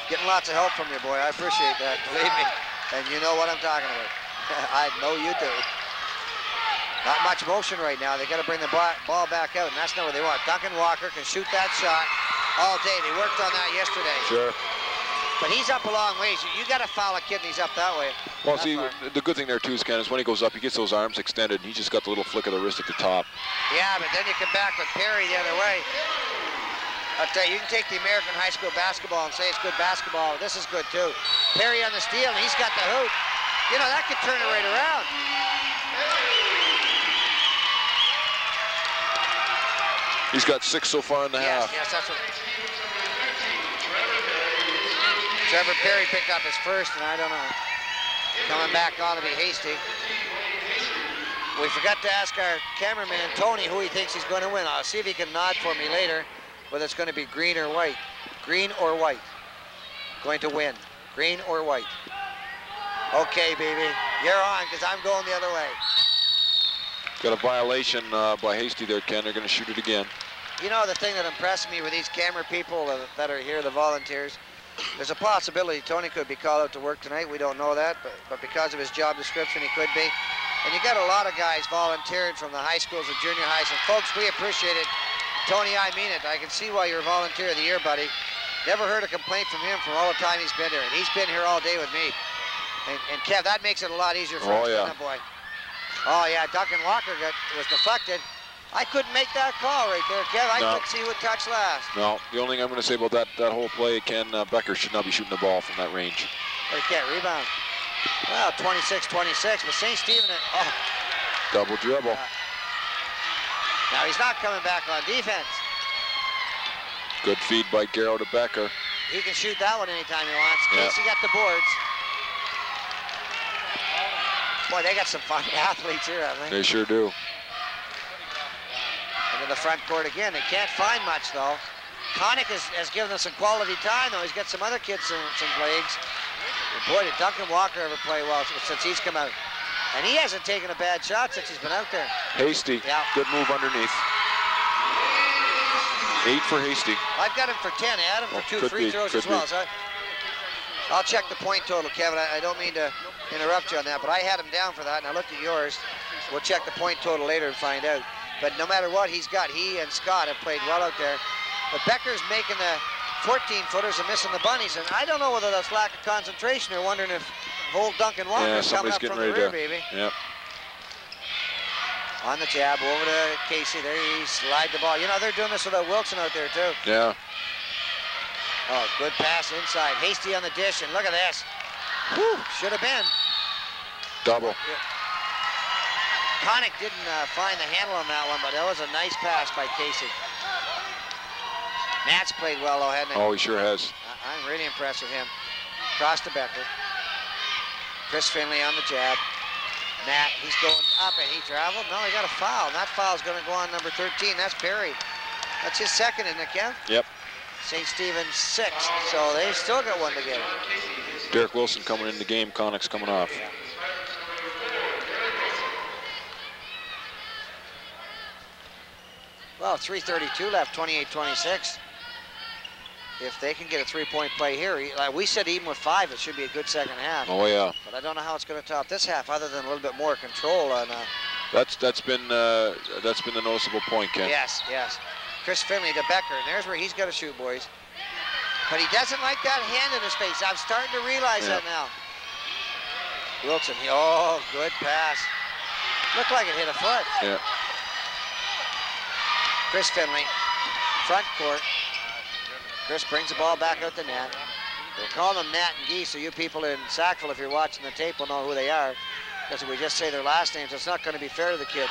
Getting lots of help from you, boy. I appreciate that. Believe me. And you know what I'm talking about. I know you do. Not much motion right now. They got to bring the ball back out, and that's not what they want. Duncan Walker can shoot that shot all day. They worked on that yesterday. Sure. But he's up a long ways. You, got to foul a kid, and he's up that way. Well, see, the good thing there too is Ken is when he goes up, he gets those arms extended, and he just got the little flick of the wrist at the top. Yeah, but then you come back with Perry the other way. I'll tell you, you can take the American high school basketball and say it's good basketball. This is good too. Perry on the steal, and he's got the hoop. You know, that could turn it right around. He's got six so far in the Yes, half. yes, that's what. Trevor Perry picked up his first, and I don't know. Coming back on to be hasty. We forgot to ask our cameraman, Tony, who he thinks he's going to win. I'll see if he can nod for me later, whether it's going to be green or white. Green or white. Going to win. Green or white. Okay, baby. You're on, because I'm going the other way. Got a violation uh, by Hasty there, Ken. They're going to shoot it again. You know, the thing that impressed me with these camera people that are here, the volunteers, there's a possibility Tony could be called out to work tonight. We don't know that, but, but because of his job description, he could be. And you got a lot of guys volunteering from the high schools and junior highs. And folks, we appreciate it. Tony, I mean it. I can see why you're a volunteer of the year, buddy. Never heard a complaint from him from all the time he's been here. And he's been here all day with me. And, and Kev, that makes it a lot easier for Oh, us, yeah. boy? Oh, yeah, Duncan Walker got, was deflected. I couldn't make that call right there, Kev. I No. couldn't see who would touch last. No, the only thing I'm going to say about that that whole play, Ken uh, Becker should not be shooting the ball from that range. But he can't rebound. Well, 26-26, but St. Stephen, oh, Double dribble. now he's not coming back on defense. Good feed by Garrow to Becker. He can shoot that one anytime he wants. Yeah. Casey got the boards. Boy, they got some fine athletes here, I think. They sure do. Into the front court again. They can't find much, though. Connick has, has given us some quality time, though. He's got some other kids some, some legs. And boy, did Duncan Walker ever play well since he's come out. And he hasn't taken a bad shot since he's been out there. Hasty. Yeah. Good move underneath. Eight for Hasty. I've got him for 10. Adam for two free be, throws as well. be. So I, I'll check the point total, Kevin. I, I don't mean to interrupt you on that, but I had him down for that, and I looked at yours. We'll check the point total later and find out. But no matter what he's got, he and Scott have played well out there. But Becker's making the 14-footers and missing the bunnies, and I don't know whether that's lack of concentration or wondering if old Duncan Walker Yeah, coming up getting from the rear, to. baby. Yep. On the jab, over to Casey. There he slide the ball. You know, they're doing this without Wilson out there, too. Yeah. Oh, good pass inside. Hasty on the dish, and look at this. Whew, should have been. Double. Connick didn't uh, find the handle on that one, but that was a nice pass by Casey. Matt's played well, though, hasn't he? Oh, he sure has. I- I'm really impressed with him. Cross to Becker. Chris Finley on the jab. Matt, he's going up and he traveled. No, he got a foul. And that foul's going to go on number 13. That's Perry. That's his second, isn't it, Kev? Yep. St. Stephen's sixth. So they still got one to get. Derek Wilson coming in the game. Connick's coming off. Well, 3.32 left, 28-26. If they can get a three-point play here, like we said, even with five, it should be a good second half. Oh yeah. But I don't know how it's going to top this half, other than a little bit more control on. Uh, That's that's been uh, that's been the noticeable point, Ken. yes, yes. Chris Finley to Becker, and there's where he's going to shoot, boys. But he doesn't like that hand in his face. I'm starting to realize Yeah. that now. Wilson, he, oh, good pass. Looked like it hit a foot. Yeah. Chris Finley, front court. Chris brings the ball back out the net. We're calling them Nat and Gee, so you people in Sackville, if you're watching the tape, will know who they are. Because we just say their last names, it's not going to be fair to the kids.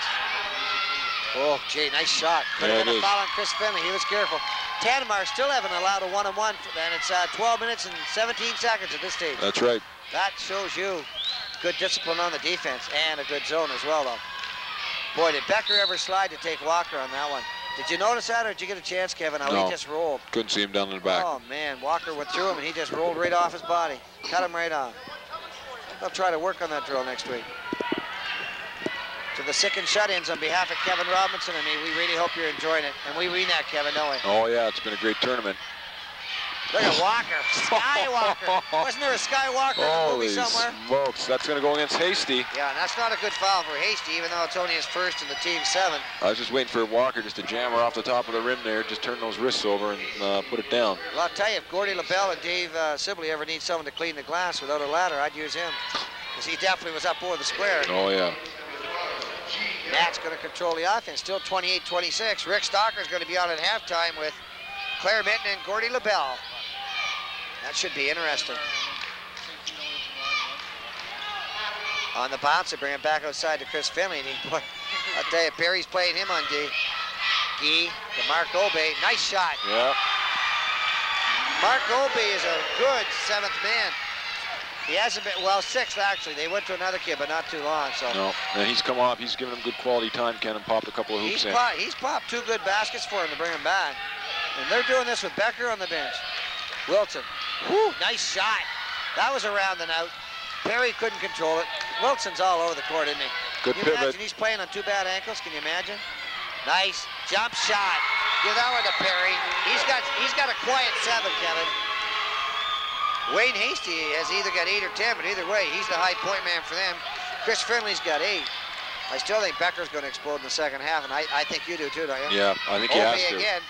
Oh, gee, nice shot. Could have been a foul on Chris Finley. He was careful. Tantramar still haven't allowed a one-on-one, and it's uh, 12 minutes and 17 seconds at this stage. That's right. That shows you good discipline on the defense and a good zone as well, though. Boy, did Becker ever slide to take Walker on that one. Did you notice that, or did you get a chance, Kevin? How No. he just rolled. Couldn't see him down in the back. Oh, man. Walker went through him, and he just rolled right off his body. Cut him right off. They'll try to work on that drill next week. To the sick and shut-ins, on behalf of Kevin Robinson and me, we really hope you're enjoying it. And we mean that, Kevin, don't we? Oh yeah, it's been a great tournament. Look at Walker. Skywalker. Wasn't there a Skywalker in the movie somewhere? smokes, that's going to go against Hasty. Yeah, and that's not a good foul for Hasty, even though it's only his first in the team seven. I was just waiting for Walker just to jam her off the top of the rim there, just turn those wrists over and uh, put it down. Well, I'll tell you, if Gordy LaBelle and Dave uh, Sibley ever need someone to clean the glass without a ladder, I'd use him. Because he definitely was up over the square. Oh yeah. Matt's going to control the offense. Still 28-26. Rick Stocker's going to be on at halftime with Claire Minton and Gordy LaBelle. That should be interesting. On the bounce, they bring it back outside to Chris Finley. And he, boy, I'll tell you, Perry's playing him on D. Gee to Mark Obey. Nice shot. Yeah. Mark Obey is a good seventh man. He hasn't been, well, sixth actually. They went to another kid, but not too long. So No, and he's come off. He's given him good quality time, Ken, and popped a couple of hoops he's in. popped, he's popped two good baskets for him to bring him back. And they're doing this with Becker on the bench. Wilson, whew, nice shot. That was around and out. Perry couldn't control it. Wilson's all over the court, isn't he? Good Can you pivot. imagine he's playing on two bad ankles? Can you imagine? Nice jump shot. Give that one to Perry. He's got he's got a quiet seven, Kevin. Wayne Hasty has either got eight or ten, but either way, he's the high point man for them. Chris Finley's got eight. I still think Becker's going to explode in the second half, and I, I think you do too, don't you? Yeah, I think he has to. again.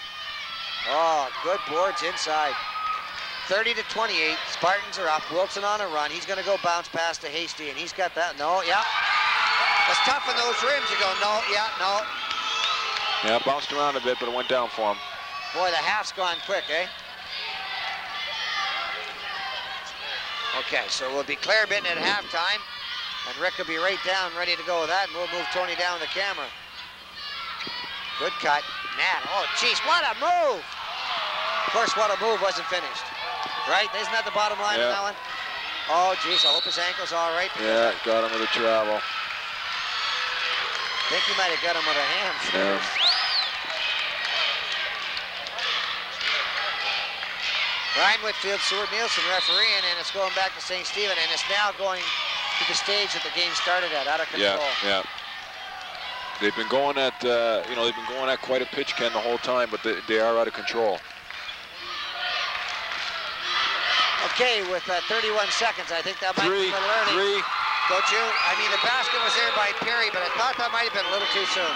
Oh, good boards inside. 30 to 28. Spartans are up. Wilson on a run. He's going to go bounce past to Hasty, and he's got that. No, yeah. It's tough in those rims. You go, no, yeah, no. Yeah, bounced around a bit, but it went down for him. Boy, the half's gone quick, eh? Okay, so we'll be Claire Bitten at halftime, and Rick will be right down, ready to go with that, and we'll move Tony down the camera. Good cut. Nat, oh, jeez, what a move! Of course, what a move wasn't finished. Right? Isn't that the bottom line Yeah. on that one? Oh, jeez, I hope his ankle's all right. Yeah, got him with a travel. I think he might have got him with a hand Yeah. Ryan Whitfield, Seward Nielsen refereeing, and it's going back to St. Stephen, and it's now going to the stage that the game started at, out of Yeah, control. yeah. They've been going at, uh, you know, they've been going at quite a pitch, Ken, the whole time, but they, they are out of control. Okay, with uh, 31 seconds, I think that might Three, be little early. three. Don't you? I mean, the basket was there by Perry, but I thought that might have been a little too soon.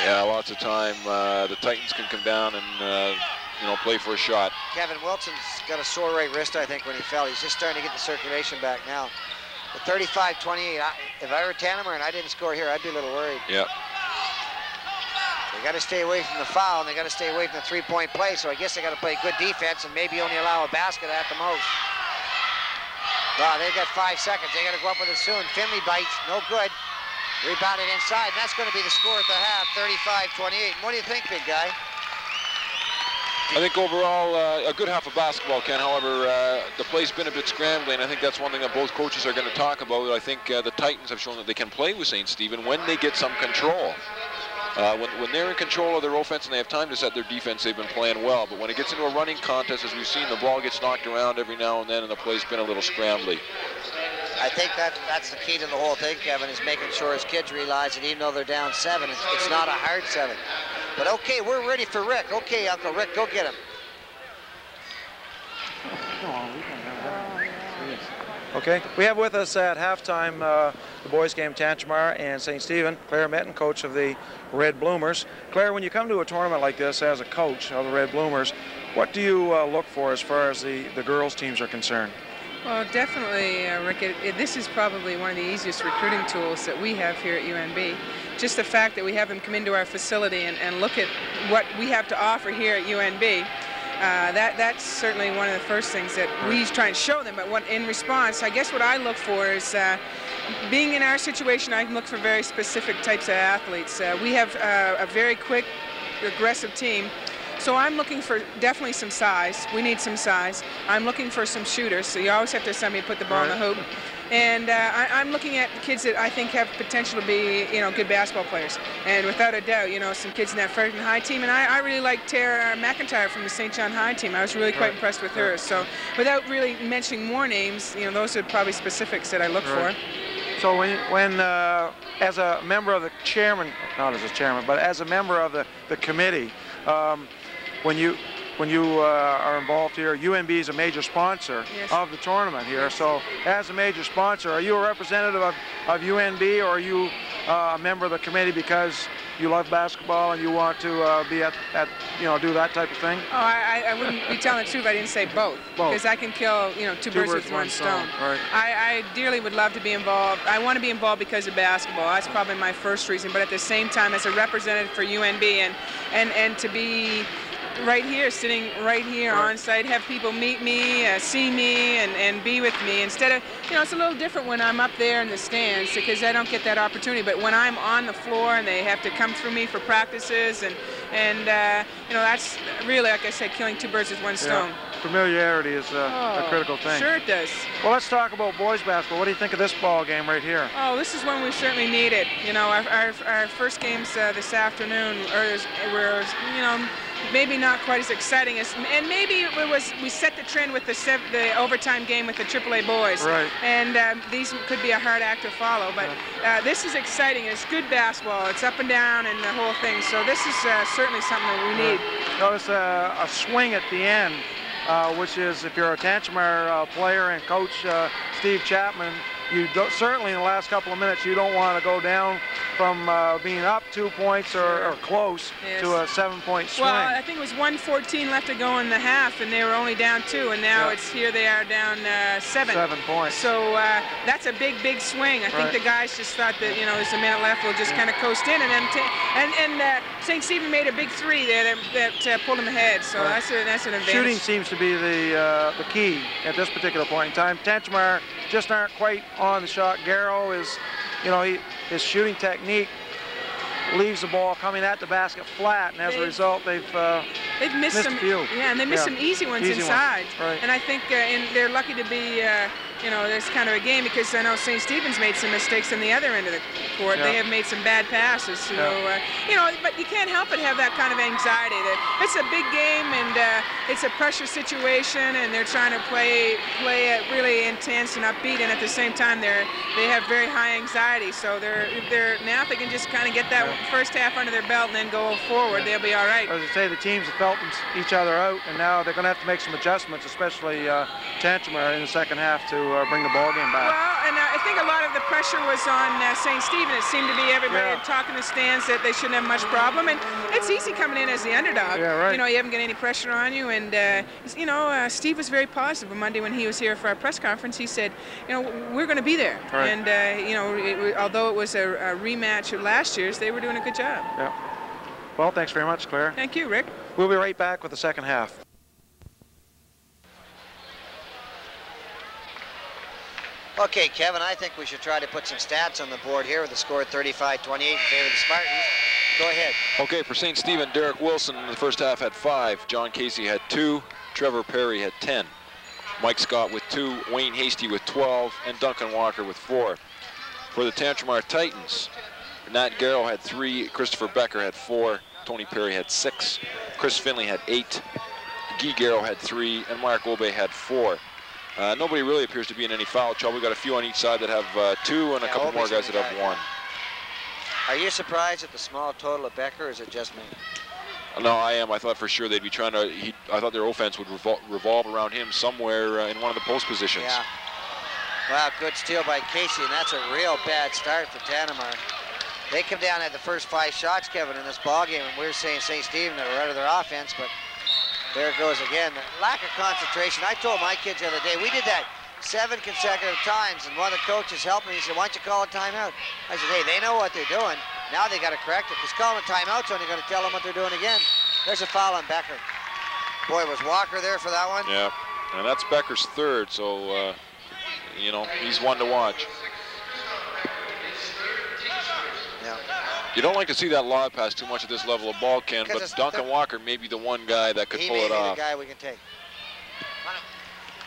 Yeah, lots of time. Uh, the Titans can come down and, uh, you know, play for a shot. Kevin Wilson's got a sore right wrist, I think, when he fell. He's just starting to get the circulation back now. But 35-28, if I were Tantramar and I didn't score here, I'd be a little worried. Yeah. They got to stay away from the foul, and they got to stay away from the three-point play. So I guess they got to play good defense and maybe only allow a basket at the most. Well, they've got five seconds. They got to go up with it soon. Finley bites, no good. Rebounded inside, and that's going to be the score at the half, 35-28. What do you think, big guy? I think overall uh, a good half of basketball, Ken. However, uh, the play's been a bit scrambling. I think that's one thing that both coaches are going to talk about. I think uh, the Titans have shown that they can play with St. Stephen when they get some control. Uh, when, when they're in control of their offense and they have time to set their defense, they've been playing well. But when it gets into a running contest, as we've seen, the ball gets knocked around every now and then, and the play's been a little scrambly. I think that that's the key to the whole thing, Kevin, is making sure his kids realize that even though they're down seven, it's, it's not a hard seven. But okay, we're ready for Rick. Okay, Uncle Rick, go get him. Okay, we have with us at halftime uh, the boys game Tantramar and St. Stephen, Claire Metten, coach of the Red Bloomers. Claire, when you come to a tournament like this as a coach of the Red Bloomers, what do you uh, look for as far as the, the girls teams are concerned? Well, definitely, uh, Rick. It, it, this is probably one of the easiest recruiting tools that we have here at UNB. Just the fact that we have them come into our facility and, and look at what we have to offer here at UNB uh, that that's certainly one of the first things that we try and show them. But what in response, I guess what I look for is uh, being in our situation. I look for very specific types of athletes. Uh, we have uh, a very quick, aggressive team. So I'm looking for definitely some size. We need some size. I'm looking for some shooters. So you always have to have somebody put the ball right. in the hoop. And uh, I, am looking at kids that I think have potential to be, you know, good basketball players. And without a doubt, you know, some kids in that freshman high team. And I, I really like Tara McIntyre from the St. John High team. I was really quite right. impressed with her. So without really mentioning more names, you know, those are probably specifics that I look right. for. So when, when uh, as a member of the chairman, not as a chairman, but as a member of the, the committee, um, when you when you uh, are involved here. UNB is a major sponsor yes. of the tournament here. Yes. So as a major sponsor, are you a representative of, of UNB or are you uh, a member of the committee because you love basketball and you want to uh, be at, at, you know, do that type of thing? Oh, I, I wouldn't be telling the truth if I didn't say both. Both. Because I can kill, you know, two, two birds, birds, with one stone. stone. Right. I, I dearly would love to be involved. I want to be involved because of basketball. That's probably my first reason. But at the same time, as a representative for UNB and, and, and to be right here, sitting right here right. on site, have people meet me, uh, see me, and, and be with me. Instead of, you know, it's a little different when I'm up there in the stands because I don't get that opportunity. But when I'm on the floor and they have to come through me for practices, and, and uh, you know, that's really, like I said, killing two birds with one stone. Yeah familiarity is a, oh, a, critical thing. Sure it does. Well, let's talk about boys basketball. What do you think of this ball game right here? Oh, this is one we certainly need it. You know, our, our, our first games uh, this afternoon were, you know, maybe not quite as exciting as, and maybe it was we set the trend with the the overtime game with the AAA boys. Right. And um, these could be a hard act to follow, but uh, this is exciting. It's good basketball. It's up and down and the whole thing. So this is uh, certainly something that we need. Notice a, a swing at the end, uh, which is if you're a Tantramar uh, player and coach uh, Steve Chapman, you certainly in the last couple of minutes you don't want to go down from uh, being up two points or, or close yes. to a seven-point swing. Well, I think it was 114 left to go in the half, and they were only down two, and now yeah. it's here they are down uh, seven. Seven points. So uh, that's a big, big swing. I right. think the guys just thought that you know there's a minute left, we'll just yeah. kind of coast in, and then and and uh, St. Stephen made a big three there that, that uh, pulled them ahead. So right. that's a, that's an advantage. Shooting seems to be the uh, the key at this particular point in time. Tantramar just aren't quite on the shot. Garrow is, you know, he, his shooting technique leaves the ball coming at the basket flat, and as they've, a result, they've uh, they've missed, missed some, a few. Yeah, and they missed yeah. some easy ones easy inside. Ones. Right. And I think uh, and they're lucky to be. Uh, you know, this kind of a game because I know St. Stephen's made some mistakes on the other end of the court. Yeah. They have made some bad passes. So, yeah. uh, you know, but you can't help but have that kind of anxiety that it's a big game and uh, it's a pressure situation and they're trying to play play it really intense and upbeat and at the same time they're they have very high anxiety. So they're they're now if they can just kind of get that yeah. first half under their belt and then go forward, they'll be all right. As I say, the teams have felt each other out and now they're going to have to make some adjustments, especially uh, in the second half to uh, bring the ball game back. Well, and uh, I think a lot of the pressure was on uh, St. Stephen. It seemed to be everybody yeah. talking the stands that they shouldn't have much problem. And it's easy coming in as the underdog. Yeah, right. You know, you haven't got any pressure on you. And, uh, you know, uh, Steve was very positive on Monday when he was here for our press conference. He said, you know, we're going to be there. Right. And, uh, you know, it, although it was a, a rematch of last year's, they were doing a good job. Yeah. Well, thanks very much, Claire. Thank you, Rick. We'll be right back with the second half. Okay, Kevin, I think we should try to put some stats on the board here with the score 35-28 in favor of the Spartans. Go ahead. Okay, for St. Stephen, Derek Wilson in the first half had five. John Casey had two. Trevor Perry had 10. Mike Scott with two. Wayne Hasty with 12. And Duncan Walker with four. For the Tantramar Titans, Nat Garrow had three. Christopher Becker had four. Tony Perry had six. Chris Finley had eight. Guy Garrow had three. And Mark Obe had four. Uh, nobody really appears to be in any foul trouble. We've got a few on each side that have uh, two and a Yeah, couple more guys that have guy. one. Are you surprised at the small total of Becker, or is it just me? No, I am. I thought for sure they'd be trying to. He, I thought their offense would revol revolve around him somewhere uh, in one of the post positions. Yeah. Wow, good steal by Casey, and that's a real bad start for Tantramar. They come down at the first five shots, Kevin, in this ball game, and we are saying St. Stephen that were out of their offense, but there it goes again. Lack of concentration. I told my kids the other day, we did that seven consecutive times, and one of the coaches helped me. He said, why don't you call a timeout? I said, hey, they know what they're doing. Now they got to correct it, because calling a only going to tell them what they're doing again. There's a foul on Becker. Boy, was Walker there for that one? Yeah, and that's Becker's third, so uh, you know he's one to watch. You don't like to see that lob pass too much at this level of ball, Ken, but Duncan Walker may be the one guy that could he pull may it be off. the guy we can take.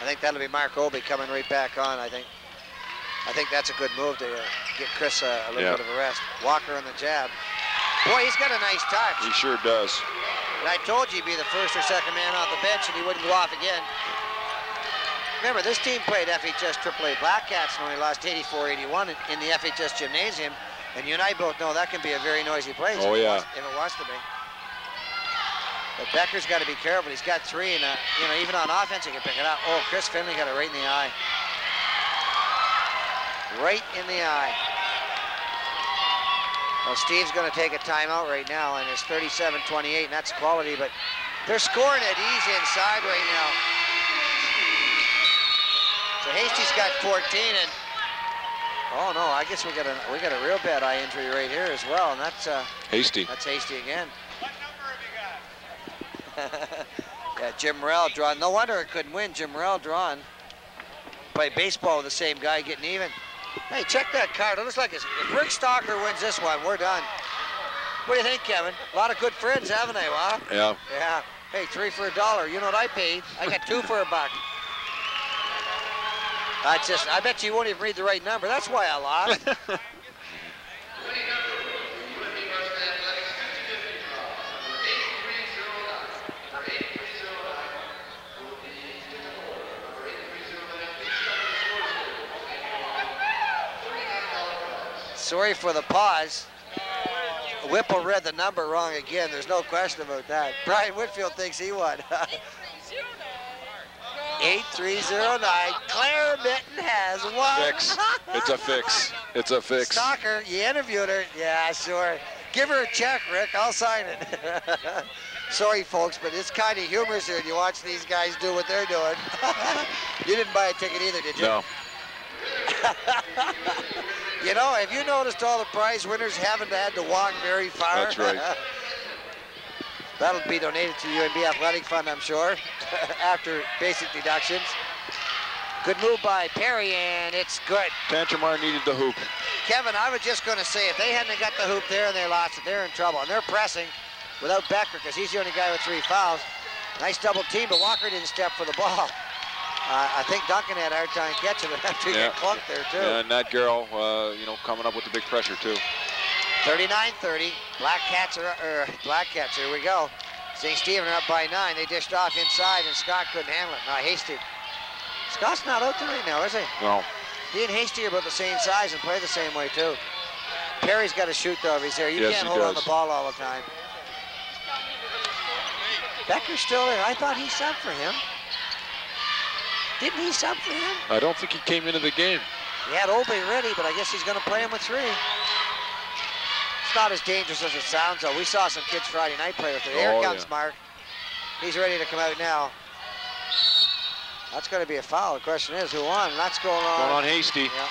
I think that'll be Mark Obi coming right back on. I think. I think that's a good move to uh, get Chris uh, a little Yeah. bit of a rest. Walker on the jab. Boy, he's got a nice touch. He sure does. And I told you he'd be the first or second man off the bench and he wouldn't go off again. Remember, this team played FHS AAA Black Cats and only lost 84-81 in, the FHS gymnasium. And you and I both know that can be a very noisy place. Oh, if it yeah. wants- if it wants to be. But Becker's got to be careful. He's got three, and uh, you know, even on offense, he can pick it up. Oh, Chris Finley got it right in the eye. Right in the eye. Well, Steve's going to take a timeout right now, and it's 37-28, and that's quality, but they're scoring it easy inside right now. So Hasty's got 14, and oh no, I guess we got a we got a real bad eye injury right here as well, and that's uh, Hasty. that's Hasty again. What number have you got? yeah, Jim Morrell drawn. No wonder it couldn't win. Jim Morrell drawn. Play baseball with the same guy getting even. Hey, check that card. It looks like it's, if Rick Stalker wins this one, we're done. What do you think, Kevin? A lot of good friends, haven't they, Wow. Yeah. Yeah. Hey, three for a dollar. You know what I paid? I got two for a buck. I just, I bet you won't even read the right number. That's why I lost. Sorry for the pause. Whipple read the number wrong again. There's no question about that. Brian Whitfield thinks he won. 8309. Claire Mitten has won. Fix. It's a fix. It's a fix. Stalker, you interviewed her. Yeah, sure. Give her a check, Rick. I'll sign it. Sorry, folks, but it's kind of humorous here. You watch these guys do what they're doing. you didn't buy a ticket either, did you? No. You know, have you noticed all the prize winners haven't had to walk very far? That's right. That'll be donated to the UNB Athletic Fund, I'm sure, after basic deductions. Good move by Perry, and it's good. Tantramar needed the hoop. Kevin, I was just going to say, if they hadn't got the hoop there and they lost it, they're in trouble. And they're pressing without Becker because he's the only guy with three fouls. Nice double team, but Walker didn't step for the ball. Uh, I think Duncan had a hard time catching it after he Yeah. got clunked there, too. Yeah, And Nat Garrow, uh, you know, coming up with the big pressure too. 39-30. Black Cats are, er, Black Cats, here we go. St. Stephen are up by nine. They dished off inside, and Scott couldn't handle it. Now Hasty. Scott's not out there right now, is he? No. He and Hasty are about the same size and play the same way, too. Perry's got to shoot, though, if he's there. You Yes, can't hold on the ball all the time. Becker's still there. I thought he subbed for him. Didn't he sub for him? I don't think he came into the game. He had Obe ready, but I guess he's going to play him with three. It's not as dangerous as it sounds, though. We saw some kids Friday night play with it. Here Oh, comes yeah. Mark. He's ready to come out now. That's going to be a foul. The question is, who won? That's going on. Going on Hasty. Yeah.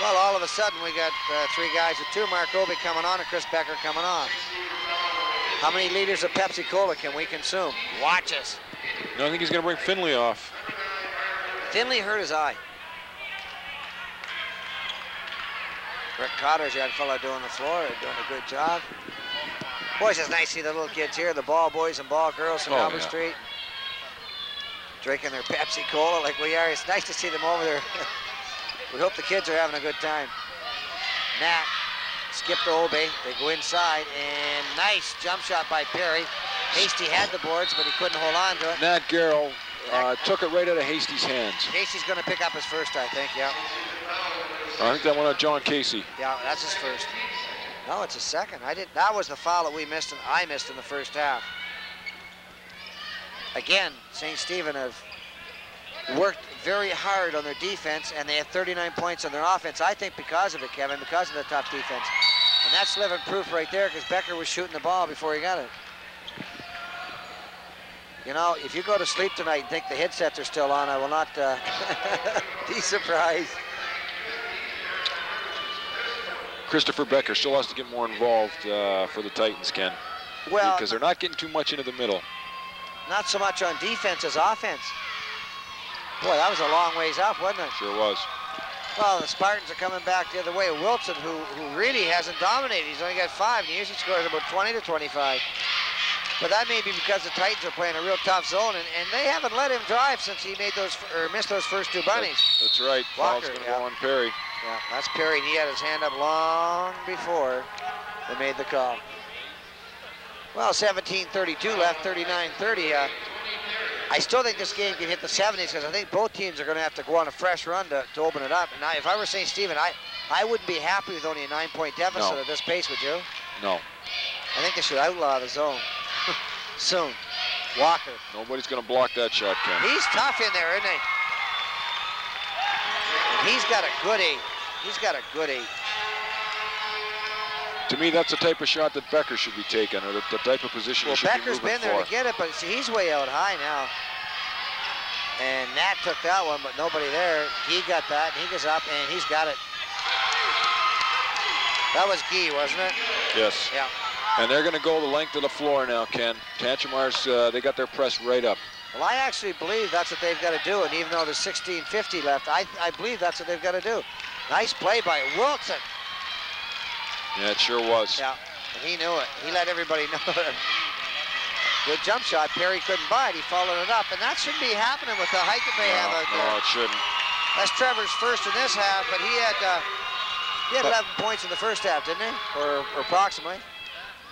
Well, all of a sudden, we got uh, three guys with two. Mark Obe coming on and Chris Becker coming on. How many liters of Pepsi Cola can we consume? Watch us. No, I think he's going to bring Finley off. Finley hurt his eye. Rick Cotter's young fellow doing the floor, doing a good job. Boys, it's nice to see the little kids here, the ball boys and ball girls from Oh, Albert yeah. Street, drinking their Pepsi Cola like we are. It's nice to see them over there. we hope the kids are having a good time. Nat skip to Obey. They go inside, and nice jump shot by Perry. Hasty had the boards, but he couldn't hold on to it. Nat Garrow uh, took it right out of Hasty's hands. Hasty's going to pick up his first, I think. Yeah, I think that went on John Casey. yeah, that's his first. No, it's a second. I did. That was the foul that we missed, and I missed in the first half. Again, St. Stephen have worked very hard on their defense, and they have 39 points on their offense. I think because of it, Kevin, because of the tough defense. And that's living proof right there, because Becker was shooting the ball before he got it. You know, if you go to sleep tonight and think the headsets are still on, I will not uh, be surprised. Christopher Becker still has to get more involved uh, for the Titans, Ken, Well, because they're not getting too much into the middle. not so much on defense as offense. Boy, that was a long ways off, wasn't it? Sure was. Well, the Spartans are coming back the other way. Wilson, who, who really hasn't dominated, he's only got five, and he usually scores about 20 to 25. But that may be because the Titans are playing a real tough zone, and, and they haven't let him drive since he made those or missed those first two bunnies. That's right. Foul's Walker, going to yeah. go on Perry. Yeah, that's Perry, and he had his hand up long before they made the call. Well, 17:32 left, 39:30. Uh, I still think this game can hit the 70s because I think both teams are going to have to go on a fresh run to, to open it up. And I, if I were St. Stephen, I, I wouldn't be happy with only a nine-point deficit No. at this pace, would you? No, I think they should outlaw the zone soon. Walker. nobody's going to block that shot, Ken. He's tough in there, isn't he? And he's got a good eight. He's got a good eight. To me, that's the type of shot that Becker should be taking, or the, the type of position Well, he should Becker's be moving been there for. to get it, but see, he's way out high now. And Nat took that one, but nobody there. He got that, and he goes up, and he's got it. That was Gee, wasn't it? Yes. Yeah. And they're going to go the length of the floor now, Ken. Tantramars, uh, they got their press right up. Well, I actually believe that's what they've got to do, and even though there's 16.50 left, I, I believe that's what they've got to do. Nice play by Wilson. Yeah, it sure was. Yeah, and he knew it. He let everybody know it. Good jump shot. Perry couldn't buy it. He followed it up, and that shouldn't be happening with the height that they have out there. no, it shouldn't. That's Trevor's first in this half, but he had uh, he had But- 11 points in the first half, didn't he? Or, or approximately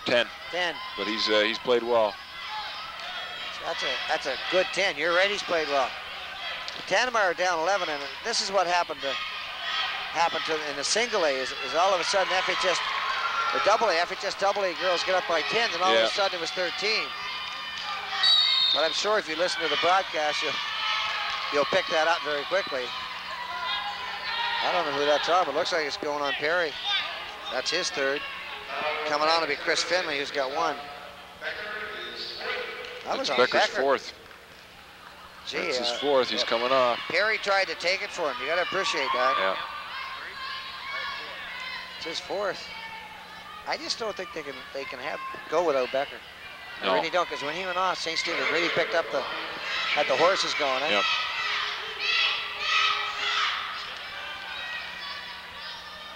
Ten, 10. but he's uh, he's played well. So that's a that's a good 10. You're right. He's played well. Tantramar are down 11, and this is what happened to happened to in the single A is, is all of a sudden FHS the double A, FHS double A girls get up by 10, then all Yeah. of a sudden it was 13. But I'm sure if you listen to the broadcast, you'll you'll pick that up very quickly. I don't know who that's on, but it looks like it's going on Perry. That's his third. Coming on to be Chris Finley, who's got one. That was That's Becker's Becker. fourth. Gee, That's his uh, fourth. He's coming off. Perry tried to take it for him. You got to appreciate that. Yeah. It's his fourth. I just don't think they can they can have go without Becker. I No. really don't, because when he went off, St. Stephen really picked up the had the horses going. Eh? Yep.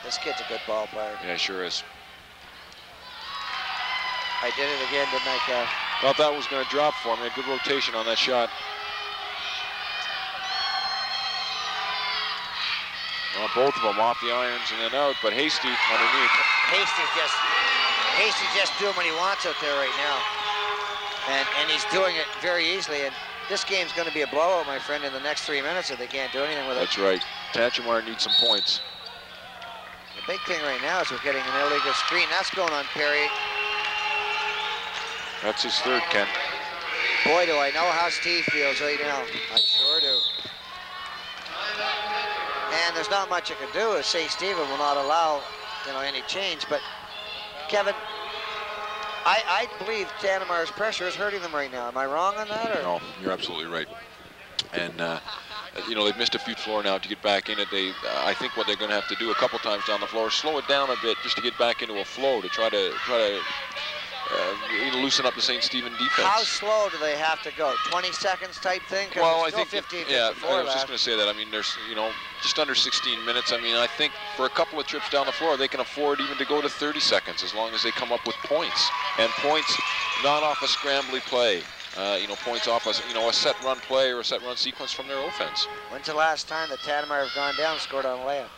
This kid's a good ball player. Yeah, sure is. I did it again, didn't I, Cal? Thought that was going to drop for me. A good rotation on that shot. Well, both of them off the irons and then out, but Hasty underneath. Hasty just Hasty's just doing what he wants out there right now, and and he's doing it very easily. And this game's going to be a blowout, my friend, in the next three minutes if they can't do anything with it. That's right. Tantramar needs some points. The big thing right now is we're getting an illegal screen. That's going on Perry. That's his third, Ken. Boy, do I know how Steve feels right now. I sure do. And there's not much you can do as St. Stephen will not allow, you know, any change. But Kevin, I, I believe Tantramar's pressure is hurting them right now. Am I wrong on that? Or? No, you're absolutely right. And, uh, you know, they've missed a few floor now to get back in it. They, uh, I think what they're going to have to do a couple times down the floor slow it down a bit just to get back into a flow to try to try to uh, loosen up the St. Stephen defense. How slow do they have to go? 20 seconds type thing? Well, I think, 15 yeah, I was just going to say that. I mean, there's, you know, just under 16 minutes. I mean, I think for a couple of trips down the floor, they can afford even to go to 30 seconds as long as they come up with points. And points not off a scrambly play. Uh, you know, points off a, you know, a set run play or a set run sequence from their offense. When's the last time the Tantramar have gone down and scored on a layup?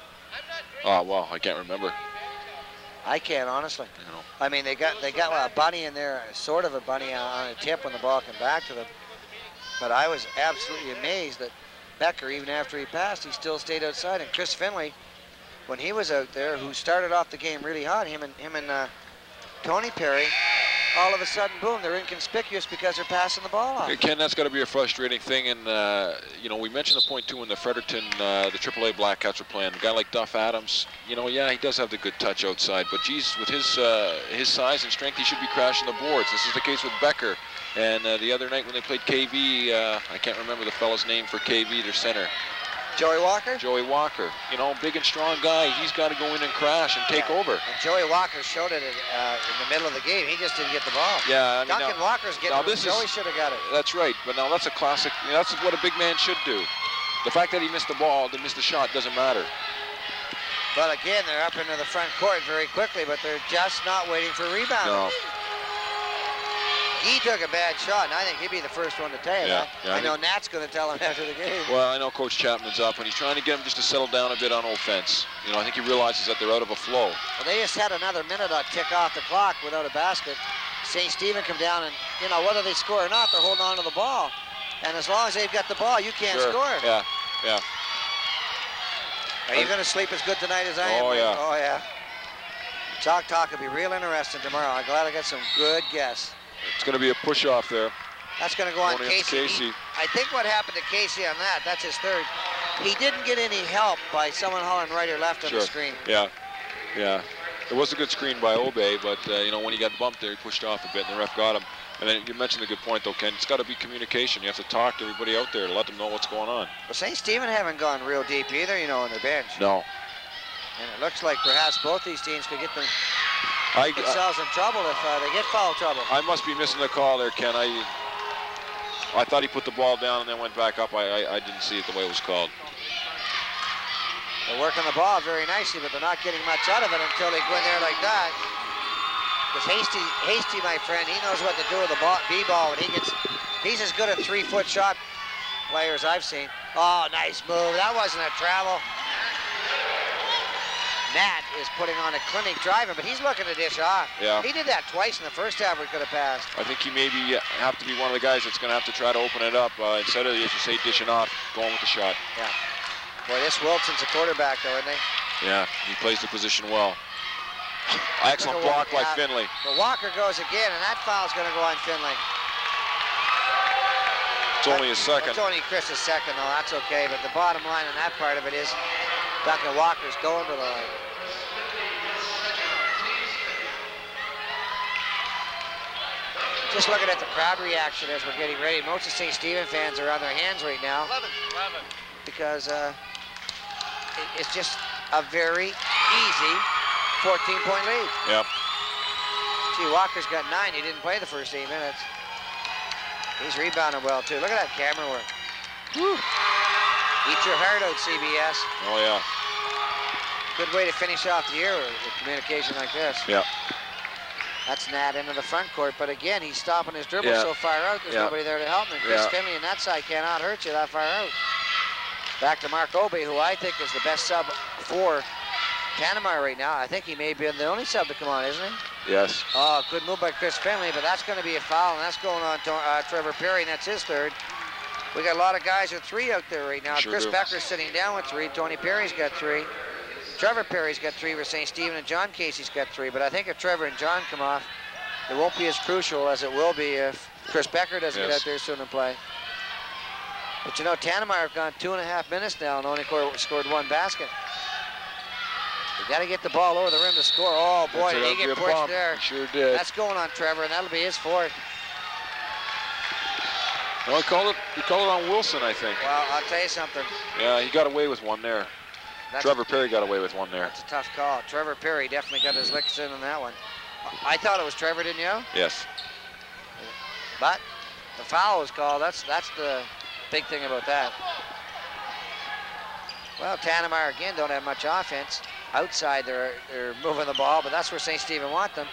Oh, wow, I can't remember. I can't, honestly. You know. I mean, they got they got a bunny in there, sort of a bunny on a tip when the ball came back to them. But I was absolutely amazed that Becker, even after he passed, he still stayed outside. And Chris Finley, when he was out there, who started off the game really hot, him and him and uh, Tony Perry, all of a sudden, boom, they're inconspicuous because they're passing the ball off. Ken, that's got to be a frustrating thing. And, uh, you know, we mentioned the point, too, in the Fredericton, uh, the AAA Blackcats are playing. A guy like Duff Adams, you know, yeah, he does have the good touch outside. But, geez, with his, uh, his size and strength, he should be crashing the boards. This is the case with Becker. And uh, the other night when they played KV, uh, I can't remember the fellow's name for KV, their center, Joey Walker? Joey Walker. You know, big and strong guy. He's got to go in and crash and take Yeah. over. And Joey Walker showed it uh, in the middle of the game. He just didn't get the ball. Yeah, I mean, Duncan now- Walker's getting now it. this is- Joey should have got it. That's right, but now that's a classic. You know, that's what a big man should do. The fact that he missed the ball, that missed the shot, doesn't matter. But again, they're up into the front court very quickly, but they're just not waiting for rebound. No. He took a bad shot, and I think he'd be the first one to tell you Yeah, that. yeah, I I know Nat's going to tell him after the game. Well, I know Coach Chapman's up, and he's trying to get him just to settle down a bit on offense. You know, I think he realizes that they're out of a flow. Well, they just had another minute on tick off the clock without a basket. St. Stephen come down, and, you know, whether they score or not, they're holding on to the ball. And as long as they've got the ball, you can't Sure. score. Yeah, yeah. Are you going to sleep as good tonight as I am? Oh, Mike? yeah. Oh, yeah. Talk Talk will be real interesting tomorrow. I'm glad I got some good guests. It's going to be a push off there. That's going to go on Casey. Casey. He- I think what happened to Casey on that, that's his third. He didn't get any help by someone hauling right or left on the screen. Yeah, yeah. It was a good screen by Obey, but uh, you know when he got bumped there, he pushed off a bit, and the ref got him. And then you mentioned a good point though, Ken. It's got to be communication. You have to talk to everybody out there to let them know what's going on. Well, St. Stephen haven't gone real deep either, you know, on their bench. No. And it looks like perhaps both these teams could get them, I, themselves in trouble if uh, they get foul trouble. I must be missing the call there, Ken. I I thought he put the ball down and then went back up. I, I, I didn't see it the way it was called. They're working the ball very nicely, but they're not getting much out of it until they go in there like that. Because Hasty, Hasty, my friend, he knows what to do with the ball, B-ball when he gets. He's as good a three-foot shot player as I've seen. Oh, nice move. That wasn't a travel. Nat is putting on a clinic driving, but he's looking to dish off. Yeah. He did that twice in the first half. We could have passed. I think he maybe have to be one of the guys that's going to have to try to open it up uh, instead of, as you say, dishing off, going with the shot. Yeah. Boy, this Wilson's a quarterback, though, isn't he? Yeah, he plays the position well. Excellent block by. Finley. But Walker goes again, and that foul's going to go on Finley. It's only his second. It's only Chris's second, though. That's okay. But the bottom line on that part of it is Duncan Walker's going to the line. Just looking at the crowd reaction as we're getting ready. Most of St. Stephen fans are on their hands right now. 11, 11. because uh, it- it's just a very easy 14-point lead. Yep. Gee, Walker's got nine. He didn't play the first eight minutes. He's rebounding well, too. Look at that camera work. Eat your heart out, CBS. Oh, yeah. Good way to finish off the year with communication like this. Yeah. That's Nat into the front court, but again, he's stopping his dribble Yeah. so far out, there's Yeah. nobody there to help him. And Chris Yeah. Finley on that side cannot hurt you that far out. Back to Mark Obey, who I think is the best sub for Tantramar right now. I think he may be the only sub to come on, isn't he? Yes. Oh, good move by Chris Finley, but that's going to be a foul, and that's going on to uh, Trevor Perry, and that's his third. We got a lot of guys with three out there right now. Sure Chris do. Becker's sitting down with three. Tony Perry's got three. Trevor Perry's got three for St. Stephen, and John Casey's got three. But I think if Trevor and John come off, it won't be as crucial as it will be if Chris Becker doesn't get out there soon and play. But you know, Tantramar have gone two and a half minutes now and only scored, one basket. You got to get the ball over the rim to score. Oh boy, did he get pushed there? He sure did. That's going on Trevor, and that'll be his fourth. No, he called it. He called it on Wilson, I think. Well, I'll tell you something. Yeah, he got away with one there. That's Trevor Perry got away with one there. That's a tough call. Trevor Perry definitely got his licks in on that one. I thought it was Trevor, didn't you? Yes. But the foul was called. That's that's the big thing about that. Well, Tantramar again don't have much offense. Outside they're they're moving the ball, but that's where St. Stephen want them.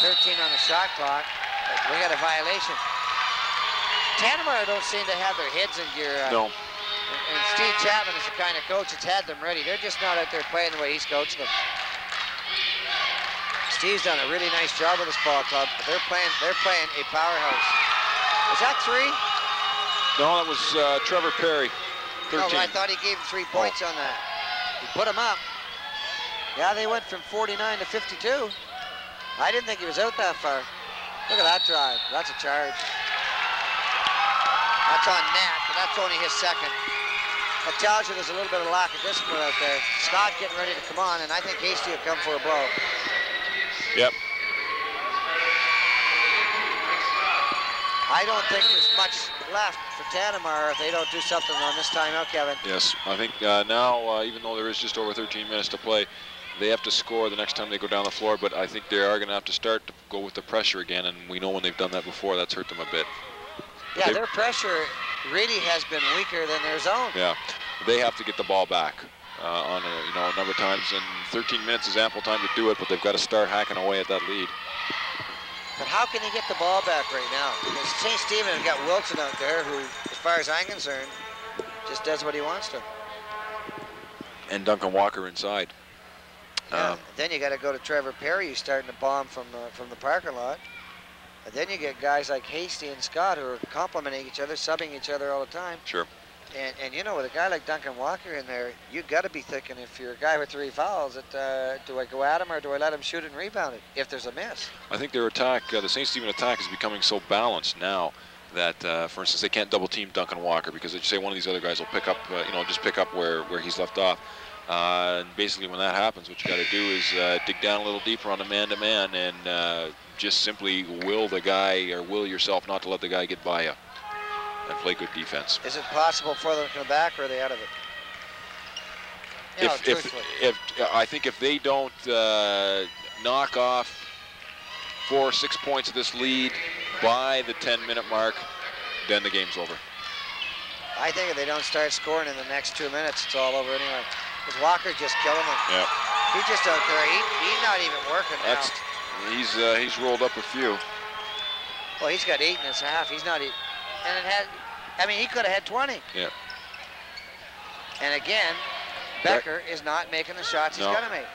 13 on the shot clock. We got a violation. Tantramar don't seem to have their heads in gear. uh, No. and, and Steve Chapman is the kind of coach that's had them ready. They're just not out there playing the way he's coaching them. Steve's done a really nice job with this ball club, but they're playing they're playing a powerhouse. Is that three? No, that was uh, Trevor Perry. 13. No, I thought he gave him three points on that. He put him up. Yeah, they went from 49 to 52. I didn't think he was out that far. Look at that drive. That's a charge. That's on Nat, but that's only his second. That tells you there's a little bit of lack of discipline out there. Scott getting ready to come on, and I think Hasty will come for a blow. Yep. I don't think there's much left for Tantramar if they don't do something on this timeout, Kevin. Yes, I think uh, now, uh, even though there is just over 13 minutes to play, they have to score the next time they go down the floor, but I think they are going to have to start to go with the pressure again, and we know when they've done that before, that's hurt them a bit. Yeah, They- their pressure really has been weaker than their zone. Yeah, they have to get the ball back uh, on a, you know a number of times, and 13 minutes is ample time to do it, but they've got to start hacking away at that lead. But how can they get the ball back right now? Because St. Stephen has got Wilson out there who, as far as I'm concerned, just does what he wants to. And Duncan Walker inside. Yeah. Um, then you got to go to Trevor Perry, who's starting to bomb from the, from the parking lot. And then you get guys like Hasty and Scott who are complimenting each other, subbing each other all the time. Sure. And, and you know, with a guy like Duncan Walker in there, you've got to be thinking if you're a guy with three fouls, that uh, do I go at him or do I let him shoot and rebound it if there's a miss? I think their attack, uh, the St. Stephen attack, is becoming so balanced now that, uh, for instance, they can't double team Duncan Walker because they say one of these other guys will pick up, uh, you know, just pick up where, where he's left off. Uh, and basically, when that happens, what you got to do is uh, dig down a little deeper on the man-to-man and uh, just simply will the guy or will yourself not to let the guy get by you and play good defense. Is it possible for them to come back or are they out of it? You know, if, if, if I think if they don't uh, knock off four or six points of this lead by the 10-minute mark, then the game's over. I think if they don't start scoring in the next two minutes, it's all over anyway. Because Walker's just killing him. Yeah, He's just out there. He, he's not even working now. that's he's uh, he's rolled up a few. Well, he's got eight in his half. He's not even. And it had. I mean, he could have had 20. Yeah. And again, Beck- Becker is not making the shots he's No. going to make.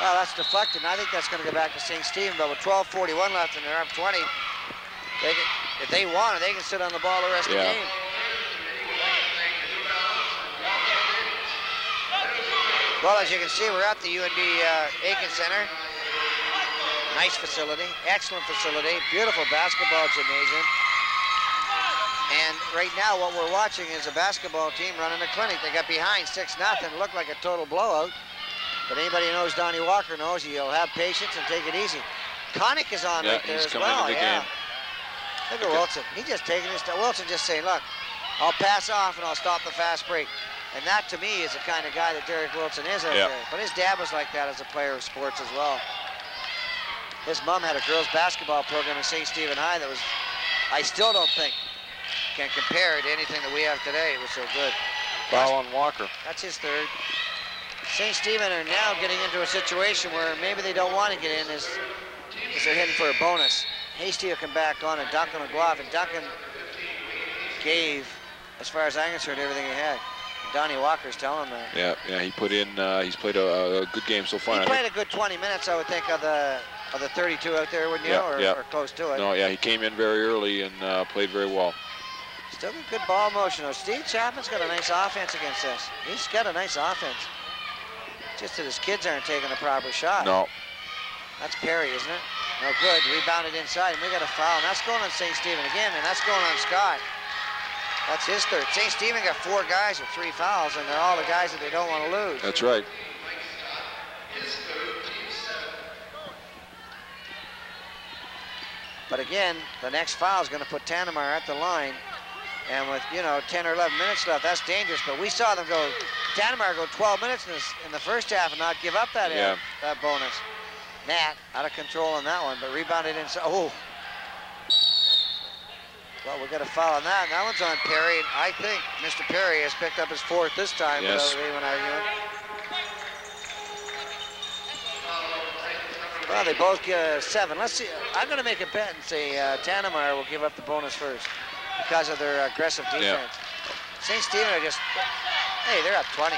Well, that's deflected. and I think that's going to go back to St. Stephen. But with 12:41 left and they're up 20, they can, if they want it, they can sit on the ball the rest of the game. Well, as you can see, we're at the UNB uh, Aitken Center. Nice facility, excellent facility, beautiful basketball gymnasium. And right now, what we're watching is a basketball team running a clinic. They got behind 6 nothing. Looked like a total blowout. But anybody who knows Donnie Walker knows he'll have patience and take it easy. Connick is on Yeah, right there he's as coming well. into the yeah. game. Look at Wilson. He's just taking his time. Wilson just saying, look, I'll pass off and I'll stop the fast break. And that, to me, is the kind of guy that Derek Wilson is out Yeah. there. But his dad was like that as a player of sports as well. His mom had a girls' basketball program at St. Stephen High that was, I still don't think, can compare to anything that we have today. It was so good. Foul on Walker. That's his third. St. Stephen are now getting into a situation where maybe they don't want to get in as, as they're heading for a bonus. Hasty will come back on and Duncan will go off. And Duncan gave, as far as I'm concerned, everything he had. Donnie Walker's telling him that. Yeah, yeah, he put in. Uh, he's played a, a good game so far. He played a good 20 minutes, I would think, of the of the 32 out there, wouldn't you? Yeah, or, yeah. or close to it. No, yeah, he came in very early and uh, played very well. Still got good ball motion. though. Steve Chapman's got a nice offense against this. He's got a nice offense. Just that his kids aren't taking a proper shot. No, That's Perry, isn't it? No good. Rebounded inside, and we got a foul. And that's going on St. Stephen again, and that's going on Scott. That's his third. St. Stephen got four guys with three fouls, and they're all the guys that they don't want to lose. that's right. But again, the next foul is going to put Tantramar at the line. And with, you know, 10 or 11 minutes left, that's dangerous. But we saw them go, Tantramar go 12 minutes in, this, in the first half and not give up that, Yeah. that bonus. Nat out of control on that one, but rebounded inside. Oh. Well, we got a foul on that, and that one's on Perry. And I think Mr. Perry has picked up his fourth this time Yes. without anyone arguing. Well, they both get a seven. Let's see. I'm going to make a bet and say uh, Tantramar will give up the bonus first because of their aggressive Yeah. defense. St. Stephen are just, hey, they're up 20.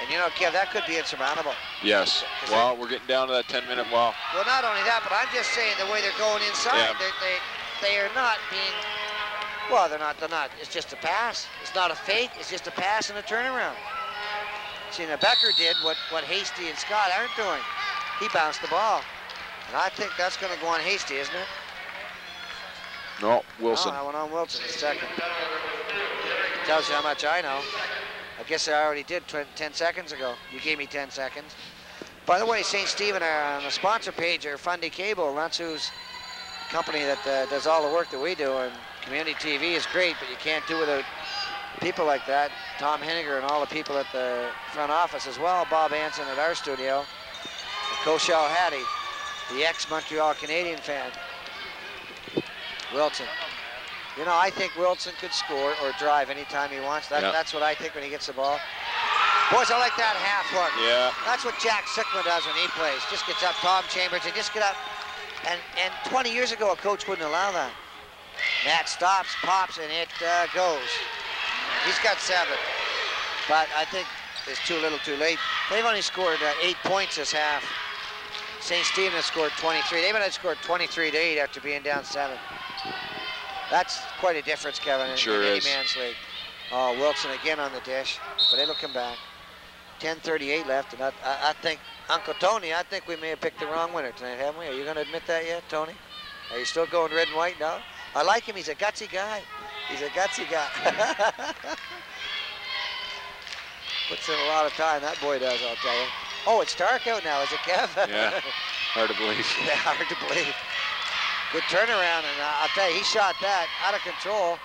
And you know, Kev, that could be insurmountable. Yes. Well, we're getting down to that 10 minute. wall. Well, not only that, but I'm just saying the way they're going inside, Yeah. they, they, they are not being, well, they're not, they're not. It's just a pass. It's not a fake. It's just a pass and a turnaround. See, now Becker did what, what Hasty and Scott aren't doing. He bounced the ball. And I think that's going to go on Hasty, isn't it? no, Wilson. No, I went on Wilson a second. Tells you how much I know. I guess I already did tw 10 seconds ago. You gave me 10 seconds. By the way, St. Stephen are uh, on the sponsor page are Fundy Cable, and that's whose company that uh, does all the work that we do. And community TV is great, but you can't do without people like that. Tom Henniger and all the people at the front office as well. Bob Anson at our studio. Koshal Hattie, the ex-Montreal Canadian fan. Wilson. You know, I think Wilson could score or drive anytime he wants. That, Yeah. That's what I think when he gets the ball. Boys, I like that half hook. Yeah. That's what Jack Sikma does when he plays. Just gets up, Tom Chambers, and just get up. And and 20 years ago, a coach wouldn't allow that. Matt stops, pops, and it uh, goes. He's got seven. But I think it's too little too late. They've only scored uh, eight points this half. St. Stephen has scored 23. They've only scored 23 to 8 after being down seven. That's quite a difference, Kevin, in, Sure in any is. man's league. Oh, Wilson again on the dish, but it'll come back. 10:38 left, and I, I, I think Uncle Tony, I think we may have picked the wrong winner tonight, haven't we? Are you going to admit that yet, Tony? Are you still going red and white now? I like him. He's a gutsy guy. He's a gutsy guy. Puts in a lot of time. That boy does, I'll tell you. Oh, it's dark out now, is it, Kev? Yeah. Hard to believe. Yeah, hard to believe. Good turnaround, and uh, I'll tell you, he shot that out of control,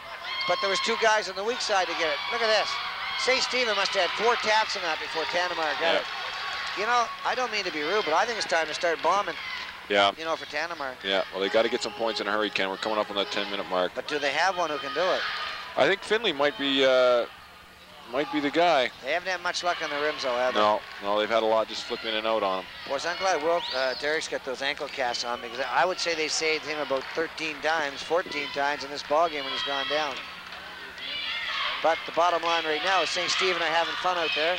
but there was two guys on the weak side to get it. Look at this. St. Stephen must have had four taps on that before Tantramar got Yeah. it. You know, I don't mean to be rude, but I think it's time to start bombing, Yeah. you know, for Tantramar. Yeah. Well, they got to get some points in a hurry, Ken. We're coming up on that 10 minute mark. But do they have one who can do it? I think Finley might be uh, might be the guy. They haven't had much luck on the rims, though, have they? No, no, they've had a lot just flipping in and out on them. Boys, I'm glad Will, uh, Derek's got those ankle casts on because I would say they saved him about 13 times, 14 times in this ball game when he's gone down. But the bottom line right now is St. Stephen are having fun out there.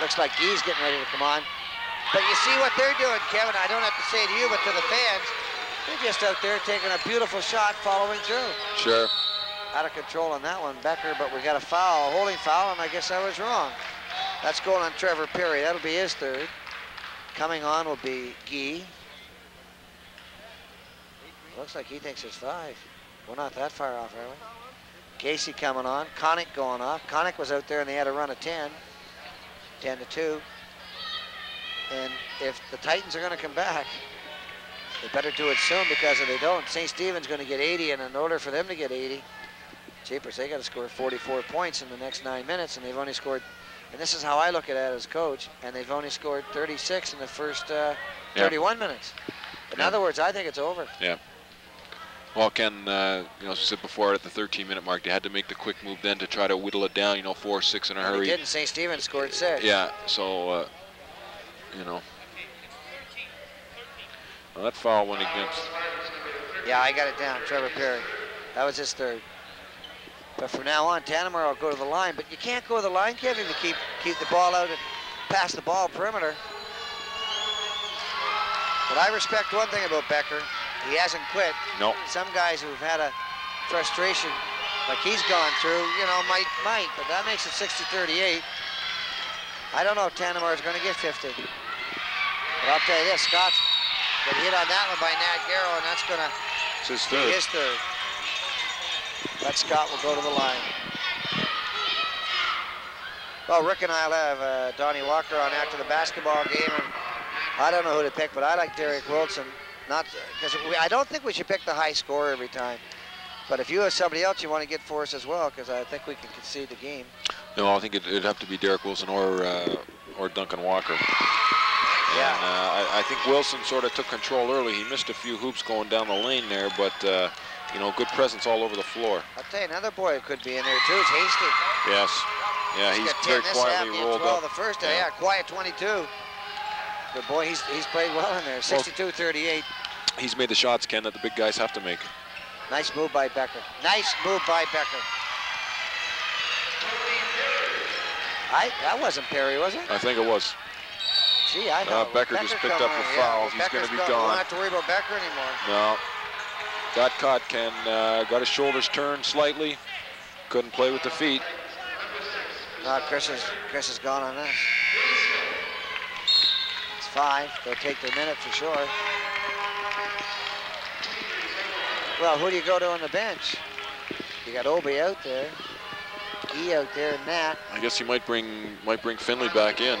Looks like Guy's getting ready to come on. But you see what they're doing, Kevin. I don't have to say to you, but to the fans, they're just out there taking a beautiful shot, following through. Sure. Out of control on that one, Becker, but we got a foul, a holding foul, and I guess I was wrong. That's going on Trevor Perry. That'll be his third. Coming on will be Gee. Looks like he thinks it's five. We're not that far off, are we? Casey coming on. Connick going off. Connick was out there and they had a run of 10. 10 to 2. And if the Titans are going to come back, they better do it soon because if they don't, St. Stephen's going to get 80, and in order for them to get 80, Jeepers, they got to score 44 points in the next nine minutes, and they've only scored, and this is how I look at it as coach, and they've only scored 36 in the first uh, Yeah. 31 minutes. In Yeah. other words, I think it's over. Well, Ken, uh, you know, as I said before, at the 13 minute mark, they had to make the quick move then to try to whittle it down, you know, four, six in a And they hurry. didn't. St. Stephen's scored six. Yeah, so, uh, you know. Well, that foul went against. Yeah, I got it down. Trevor Perry. That was his third. But from now on, Tantramar will go to the line. But you can't go to the line, Kevin, to keep keep the ball out and pass the ball perimeter. But I respect one thing about Becker. He hasn't quit. No. Some guys who've had a frustration like he's gone through, you know, might, might, but that makes it 60-38. I don't know if Tantramar's going to get 50. But I'll tell you this, Scott's got hit on that one by Nat Garrow, and that's going to be third. his third. That Scott will go to the line. Well, Rick and I'll have uh, Donnie Walker on after the basketball game, and I don't know who to pick, but I like Derek Wilson. Not because I don't think we should pick the high score every time. But if you have somebody else you want to get for us as well, because I think we can concede the game. No, I think it, it'd have to be Derek Wilson or uh, or Duncan Walker. Yeah. And, uh, I, I, think Wilson sort of took control early. He missed a few hoops going down the lane there, but uh, you know, good presence all over the floor. I'll tell you, another boy who could be in there too is Hasty. Yes. Yeah, he's, he's very quietly rolled up. The first yeah. yeah, quiet 22. Good boy, he's he's played well in there. 62-38. He's made the shots, Ken, that the big guys have to make. Nice move by Becker. Nice move by Becker. I, that wasn't Perry, was it? I think it was. Gee, I thought uh, Becker, Becker just picked up a foul. Yeah, He's going to be gone. We don't have to worry about Becker anymore. No. Got caught, Ken. Uh, got his shoulders turned slightly. Couldn't play with the feet. No, Chris is, Chris is gone on this. Five. They'll take their minute for sure. Well, who do you go to on the bench? You got Obi out there. E out there and Matt. I guess he might bring might bring Finley back in.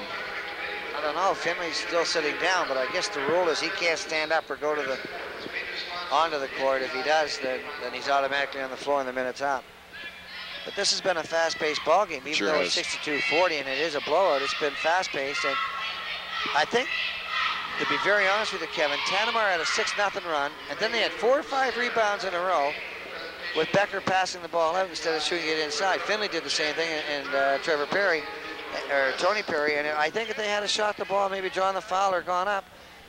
I don't know. Finley's still sitting down, but I guess the rule is he can't stand up or go to the onto the court. If he does, then then he's automatically on the floor in the minute's up. But this has been a fast-paced ball game, even sure though it's 62-40 and it is a blowout. It's been fast-paced, and I think, to be very honest with you, Kevin, Tantramar had a 6-0 run, and then they had four or five rebounds in a row, with Becker passing the ball out instead of shooting it inside. Finley did the same thing, and, uh, Trevor Perry, or Tony Perry, and I think if they had a shot the ball, maybe drawn the foul or gone up,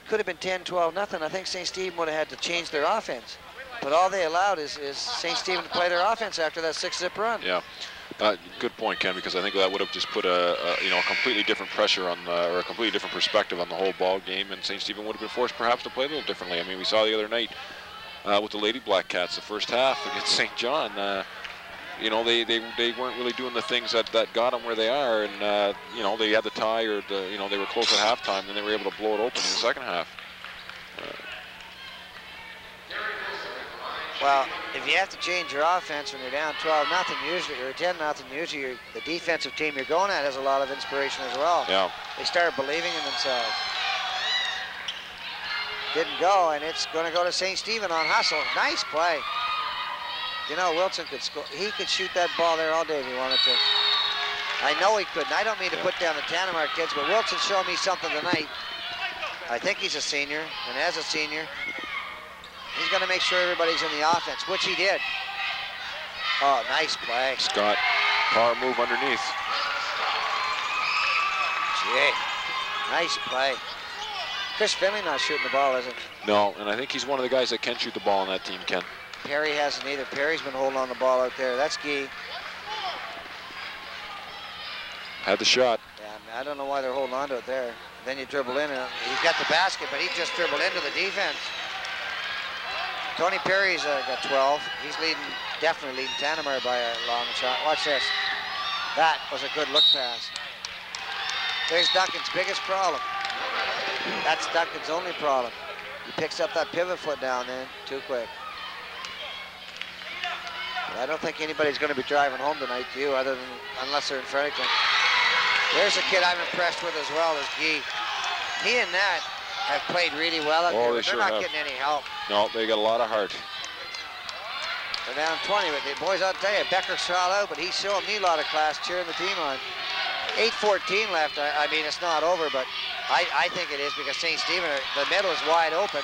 could have been 10, 12, nothing. I think St. Stephen would have had to change their offense. But all they allowed is, is St. Stephen to play their offense after that six-zip run. Yeah. Uh, good point, Ken, because I think that would have just put a, a you know a completely different pressure on uh, or a completely different perspective on the whole ball game, and St. Stephen would have been forced perhaps to play a little differently. I mean, we saw the other night uh, with the Lady Black Cats the first half against St. John. Uh, you know, they, they, they weren't really doing the things that, that got them where they are. And, uh, you know, they had the tie or, the, you know, they were close at halftime and they were able to blow it open in the second half. Well, if you have to change your offense when you're down 12 nothing, usually or 10 nothing, usually the defensive team you're going at has a lot of inspiration as well. Yeah. They start believing in themselves didn't go, and it's going to go to St. Stephen on hustle. Nice play. You know, Wilson could score. He could shoot that ball there all day if he wanted to. I know he could, and I don't mean to put down the Tantramar kids, but Wilson showed me something tonight. I think he's a senior, and as a senior, he's going to make sure everybody's in the offense, which he did. Oh, nice play. Scott, power move underneath. Gee, nice play. Chris Finley not shooting the ball, is it? No, and I think he's one of the guys that can shoot the ball on that team, Ken. Perry hasn't either. Perry's been holding on the ball out there. That's Gee. Had the shot. Yeah, I don't know why they're holding on to it there. Then you dribble in, and he's got the basket, but he just dribbled into the defense. Tony Perry's uh, got 12. He's leading, definitely leading Tantramar by a long shot. Watch this. That was a good look pass. There's Duncan's biggest problem. That's Duncan's only problem. He picks up that pivot foot down there too quick. But I don't think anybody's going to be driving home tonight to you other than unless they're in Fredericton. There's a kid I'm impressed with as well as Gee. He and Nat have played really well out oh, there, they but sure they're not have. getting any help. No, they got a lot of heart. They're down 20, but the boys, I'll tell you, Becker shot out, but he's showing me a lot of class cheering the team on. 8.14 left. I, I mean, it's not over, but I, I think it is because St. Stephen, uh, the middle is wide open,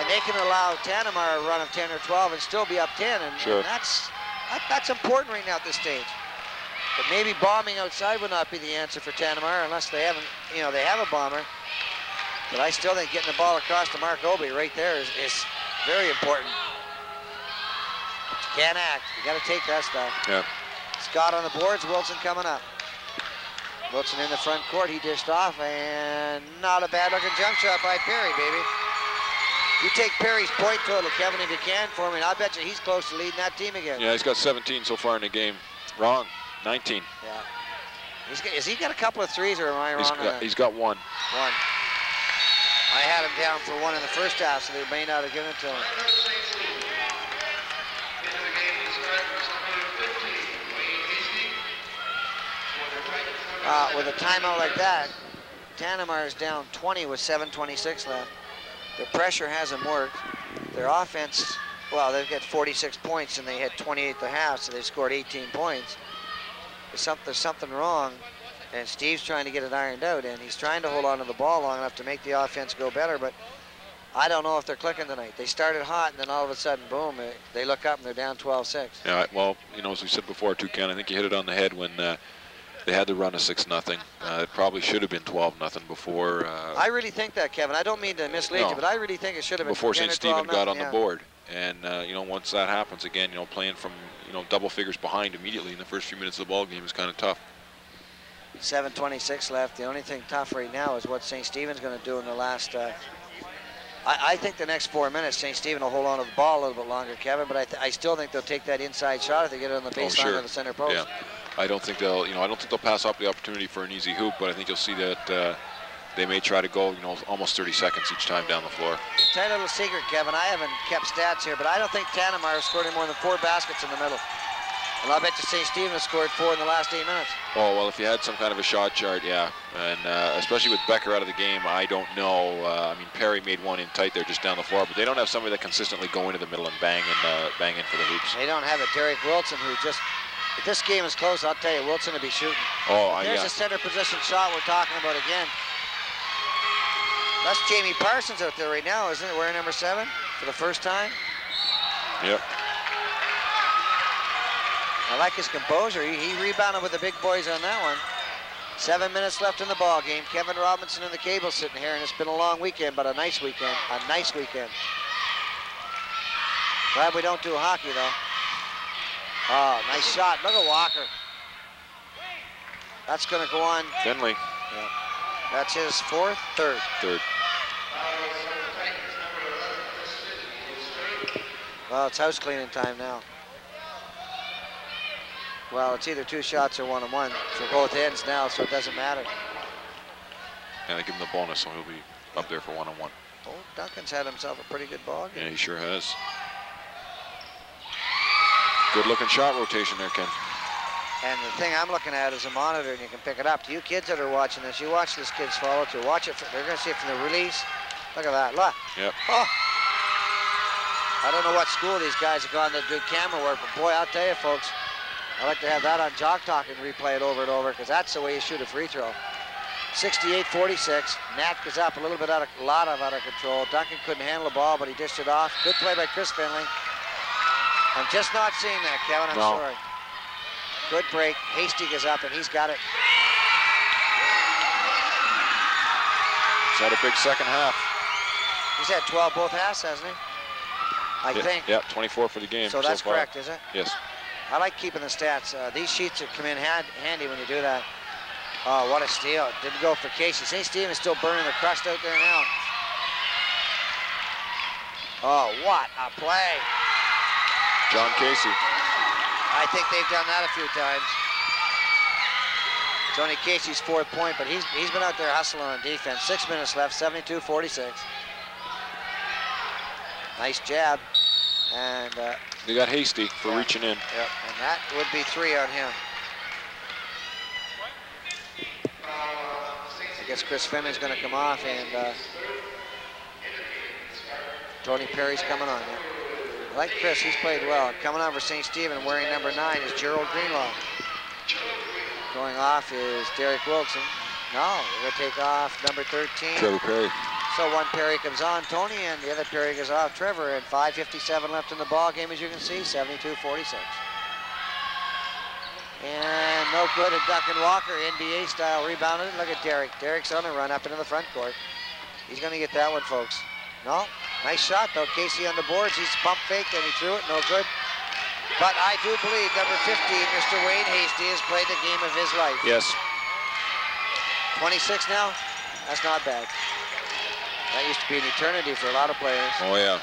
and they can allow Tantramar a run of 10 or 12 and still be up 10, and, sure. and that's that, that's important right now at this stage. But maybe bombing outside would not be the answer for Tantramar unless they haven't, you know, they have a bomber. But I still think getting the ball across to Mark Obi right there is, is very important. But you can't act. You got to take that stuff. Yeah. Scott on the boards. Wilson coming up. Wilson in the front court. He dished off, and not a bad looking jump shot by Perry, baby. You take Perry's point total, Kevin, if you can for me, and I bet you he's close to leading that team again. Yeah, he's got 17 so far in the game. Wrong, 19. Yeah. He's got, has he got a couple of threes, or am I wrong? He's got, he's got one. One. I had him down for one in the first half, so they may not have given it to him. Uh, with a timeout like that, Tantramar is down 20 with 7.26 left. Their pressure hasn't worked. Their offense, well, they've got 46 points and they had 28 at the half, so they scored 18 points. There's, some, there's something wrong. And Steve's trying to get it ironed out, and he's trying to hold on to the ball long enough to make the offense go better, but I don't know if they're clicking tonight. They started hot, and then all of a sudden, boom, they look up and they're down 12-6. Yeah, well, you know, as we said before, too, Ken, I think you hit it on the head when uh, they had to run a 6 nothing. Uh, it probably should have been 12 nothing before. Uh, I really think that, Kevin. I don't mean to mislead No. you, but I really think it should have been before St. Stephen got on nothing, the board. And, uh, you know, once that happens again, you know, playing from, you know, double figures behind immediately in the first few minutes of the ball game is kind of tough. 7.26 left. The only thing tough right now is what St. Stephen's going to do in the last. Uh, I, I think the next four minutes, St. Stephen will hold on to the ball a little bit longer, Kevin. But I, th- I still think they'll take that inside shot if they get it on the Oh, baseline sure. of the center post. Yeah, I don't think they'll, you know, I don't think they'll pass up the opportunity for an easy hoop, but I think you'll see that uh, they may try to go, you know, almost 30 seconds each time down the floor. Tiny little secret, Kevin. I haven't kept stats here, but I don't think Tantramar scored any more than four baskets in the middle. And I bet you St. Stephen has scored four in the last eight minutes. Oh well, if you had some kind of a shot chart, yeah, and uh, especially with Becker out of the game, I don't know. Uh, I mean, Perry made one in tight there just down the floor, but they don't have somebody that consistently go into the middle and bang and uh, bang in for the hoops. They don't have it. Derek Wilson, who just, if this game is close, I'll tell you, Wilson will be shooting. Oh, uh, There's yeah. a center position shot we're talking about again. That's Jamie Parsons out there right now, isn't it? Wearing number seven for the first time. Yep. I like his composure. He, he rebounded with the big boys on that one. Seven minutes left in the ball game. Kevin Robinson and the cable sitting here, and it's been a long weekend, but a nice weekend. A nice weekend. Glad we don't do hockey though. Oh, nice shot. Look at Walker. That's going to go on. Finley, That's his fourth, third. third. Well, it's house cleaning time now. Well, it's either two shots or one on one for both ends now, so it doesn't matter. Yeah, they give him the bonus, so he'll be up there for one on one. Oh, Duncan's had himself a pretty good ball game. Yeah, he sure has. Good looking shot rotation there, Ken. And the thing I'm looking at is a monitor, and you can pick it up. To you kids that are watching this, you watch this kid's follow through. Watch it. For, they're going to see it from the release. Look at that. Look. Yep. Oh. I don't know what school these guys have gone to do camera work, but boy, I'll tell you, folks, I like to have that on Jock Talk and replay it over and over because that's the way you shoot a free throw. 68-46. Nat goes up a little bit out of, a lot of out of control. Duncan couldn't handle the ball, but he dished it off. Good play by Chris Finley. I'm just not seeing that, Kevin. I'm No. sorry. Good break. Hasty goes up, and he's got it. He's had a big second half. He's had 12 both halves, hasn't he? I Yeah, think. Yep, 24 for the game. So that's far. correct, is it? Yes. I like keeping the stats. Uh, these sheets that come in hand, handy when you do that. Oh, what a steal. Didn't go for Casey. St. is still burning the crust out there now. Oh, what a play. John Casey. I think they've done that a few times. Tony Casey's fourth point, but he's he's been out there hustling on defense. Six minutes left, 72-46. Nice jab. And uh, They got Hasty for Yeah. reaching in. Yep, and that would be three on him. I guess Chris Finley's going to come off, and uh, Tony Perry's coming on. Yeah. I like Chris, he's played well. Coming on for St. Stephen, wearing number nine, is Gerald Greenlaw. Going off is Derek Wilson. No, we're going to take off number 13. Trevor Perry. So one Perry comes on, Tony, and the other Perry goes off, Trevor. And 5.57 left in the ball game, as you can see, 72-46. And no good at Duncan Walker, NBA style rebounded. Look at Derek. Derek's on a run up into the front court. He's going to get that one, folks. No, nice shot though. Casey on the boards. He's pump faked and he threw it. No good. But I do believe number 15, Mr. Wayne Hasty, has played the game of his life. Yes. 26 now. That's not bad. That used to be an eternity for a lot of players. Oh, yeah.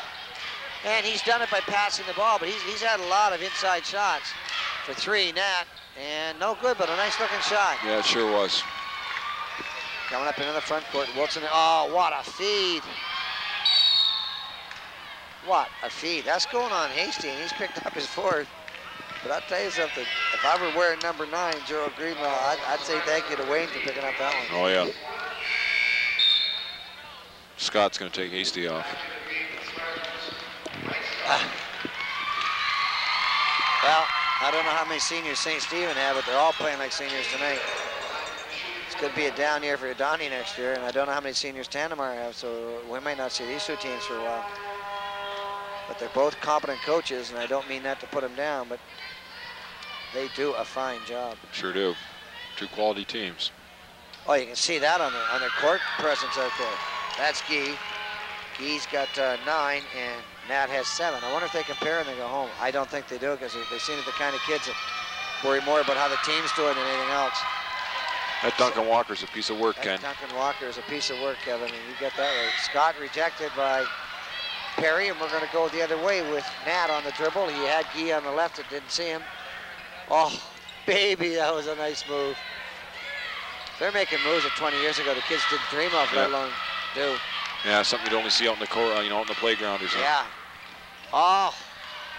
And he's done it by passing the ball, but he's, he's had a lot of inside shots for three, Nat. And no good, but a nice looking shot. Yeah, it sure was. Coming up into the front court, Wilson. Oh, what a feed. What a feed. That's going on Hasty, and he's picked up his fourth. But I'll tell you something. If I were wearing number nine, Gerald Greenlaw, I'd, I'd say thank you to Wayne for picking up that one. Oh, yeah. Scott's going to take Hasty off. Well, I don't know how many seniors St. Stephen have, but they're all playing like seniors tonight. It's going to be a down year for Donnie next year, and I don't know how many seniors Tantramar have, so we might not see these two teams for a while. But they're both competent coaches, and I don't mean that to put them down, but they do a fine job. Sure do. Two quality teams. Oh, you can see that on their, on their court presence out there. That's Gee. Gee's got uh, nine, and Nat has seven. I wonder if they compare and they go home. I don't think they do, because they seem to be the kind of kids that worry more about how the team's doing than anything else. That Duncan Walker's a piece of work, That Ken. Duncan Walker is a piece of work, Kevin, and you get that right. Scott rejected by Perry, and we're going to go the other way with Nat on the dribble. He had Gee on the left and didn't see him. Oh, baby, that was a nice move. They're making moves that 20 years ago the kids didn't dream of, let Yeah. alone do. Yeah, something you'd only see out in the court, uh, you know, in the playground or something. Yeah. Oh,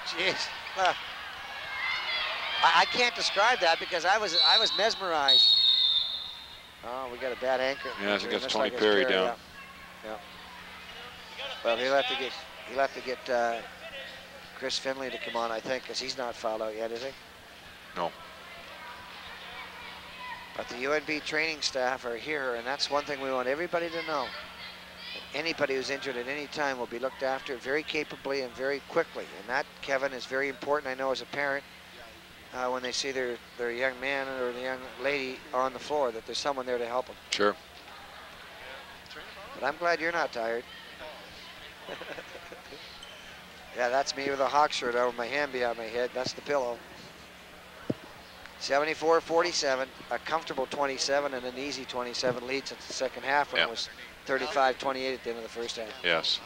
jeez. I, I can't describe that because I was I was mesmerized. Oh, we got a bad anchor. Yeah, I think that's Tony it's Perry down. Yeah. yeah. Well, he'll have to get he'll have to get uh, Chris Finley to come on, I think, because he's not fouled out yet, is he? No. But the UNB training staff are here, and that's one thing we want everybody to know. Anybody who's injured at any time will be looked after very capably and very quickly. And that, Kevin, is very important, I know, as a parent, uh, when they see their, their young man or the young lady on the floor, that there's someone there to help them. Sure. But I'm glad you're not tired. yeah, that's me with a hawk shirt over my hand behind my head. That's the pillow. 74-47, a comfortable 27 and an easy 27 lead since the second half when Yeah. it was 35-28 at the end of the first half. Yes.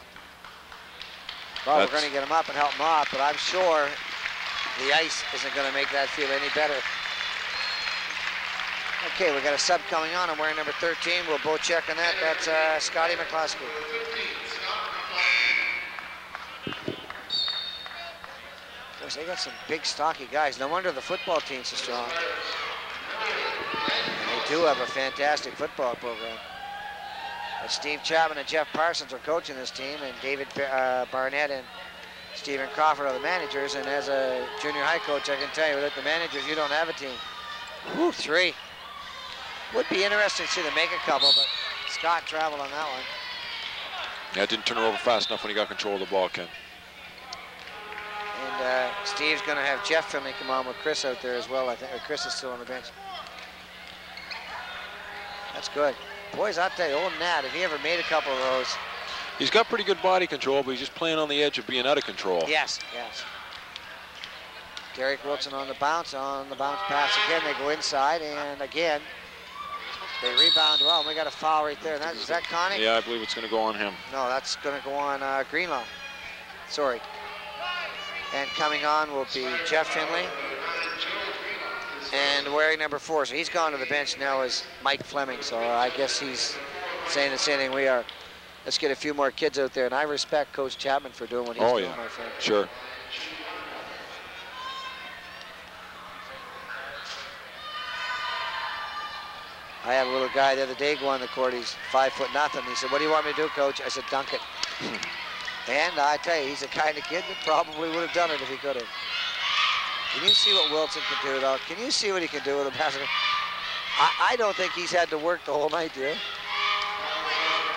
Well, we're going to get them up and help them off, but I'm sure the ice isn't going to make that feel any better. Okay, we got a sub coming on. I'm wearing number 13. We'll both check on that. That's uh, Scotty McCluskey. Of course, they got some big, stocky guys. No wonder the football team's so strong. They do have a fantastic football program. Uh, Steve Chapman and Jeff Parsons are coaching this team, and David uh, Barnett and Stephen Crawford are the managers. And as a junior high coach, I can tell you, without the managers, you don't have a team. Woo, three. Would be interesting to see them make a couple, but Scott traveled on that one. Yeah, didn't turn her over fast enough when he got control of the ball, Ken. And uh, Steve's going to have Jeff Finley come on with Chris out there as well. I think Chris is still on the bench. That's good. Boys, I'll tell you, old Nat, if he ever made a couple of those, He's got pretty good body control, but he's just playing on the edge of being out of control. Yes, yes. Derek Wilson on the bounce, on the bounce pass again. They go inside, and again, they rebound well. And we got a foul right there. And that, is that Connie? Yeah, I believe it's going to go on him. No, that's going to go on uh, Greenlaw. Sorry. And coming on will be Jeff Finley. And wearing number four. So he's gone to the bench now is Mike Fleming. So I guess he's saying the same thing we are. Let's get a few more kids out there. And I respect Coach Chapman for doing what he's Oh, doing, yeah. Sure. I had a little guy the other day go on the court. He's five foot nothing. He said, "What do you want me to do, coach?" I said, "Dunk it." Hmm. and I tell you, he's the kind of kid that probably would have done it if he could have. Can you see what Wilson can do, though? Can you see what he can do with a basket? I, I don't think he's had to work the whole night, you?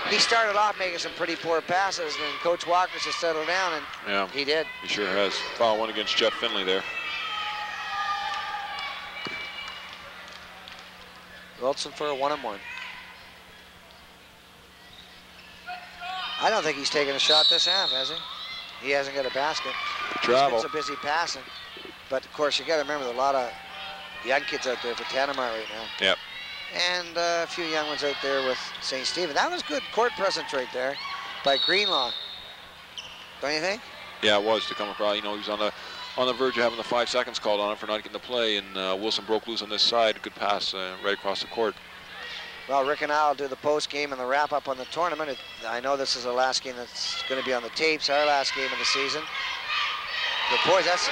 He started off making some pretty poor passes, and Coach Walker just settled down, and Yeah, he did. he sure has. Foul one against Jeff Finley there. Wilson for a one and one. I don't think he's taken a shot this half, has he? He hasn't got a basket. Travel. He's been so busy passing. But of course, you got to remember there's a lot of young kids out there for Tantramar right now. Yep. And uh, a few young ones out there with St. Stephen. That was good court presence right there by Greenlaw. Don't you think? Yeah, it was to come across. You know, he was on the on the verge of having the five seconds called on him for not getting the play, and uh, Wilson broke loose on this side. Good pass uh, right across the court. Well, Rick and I will do the post game and the wrap up on the tournament. It, I know this is the last game that's going to be on the tapes, our last game of the season. But boys, that's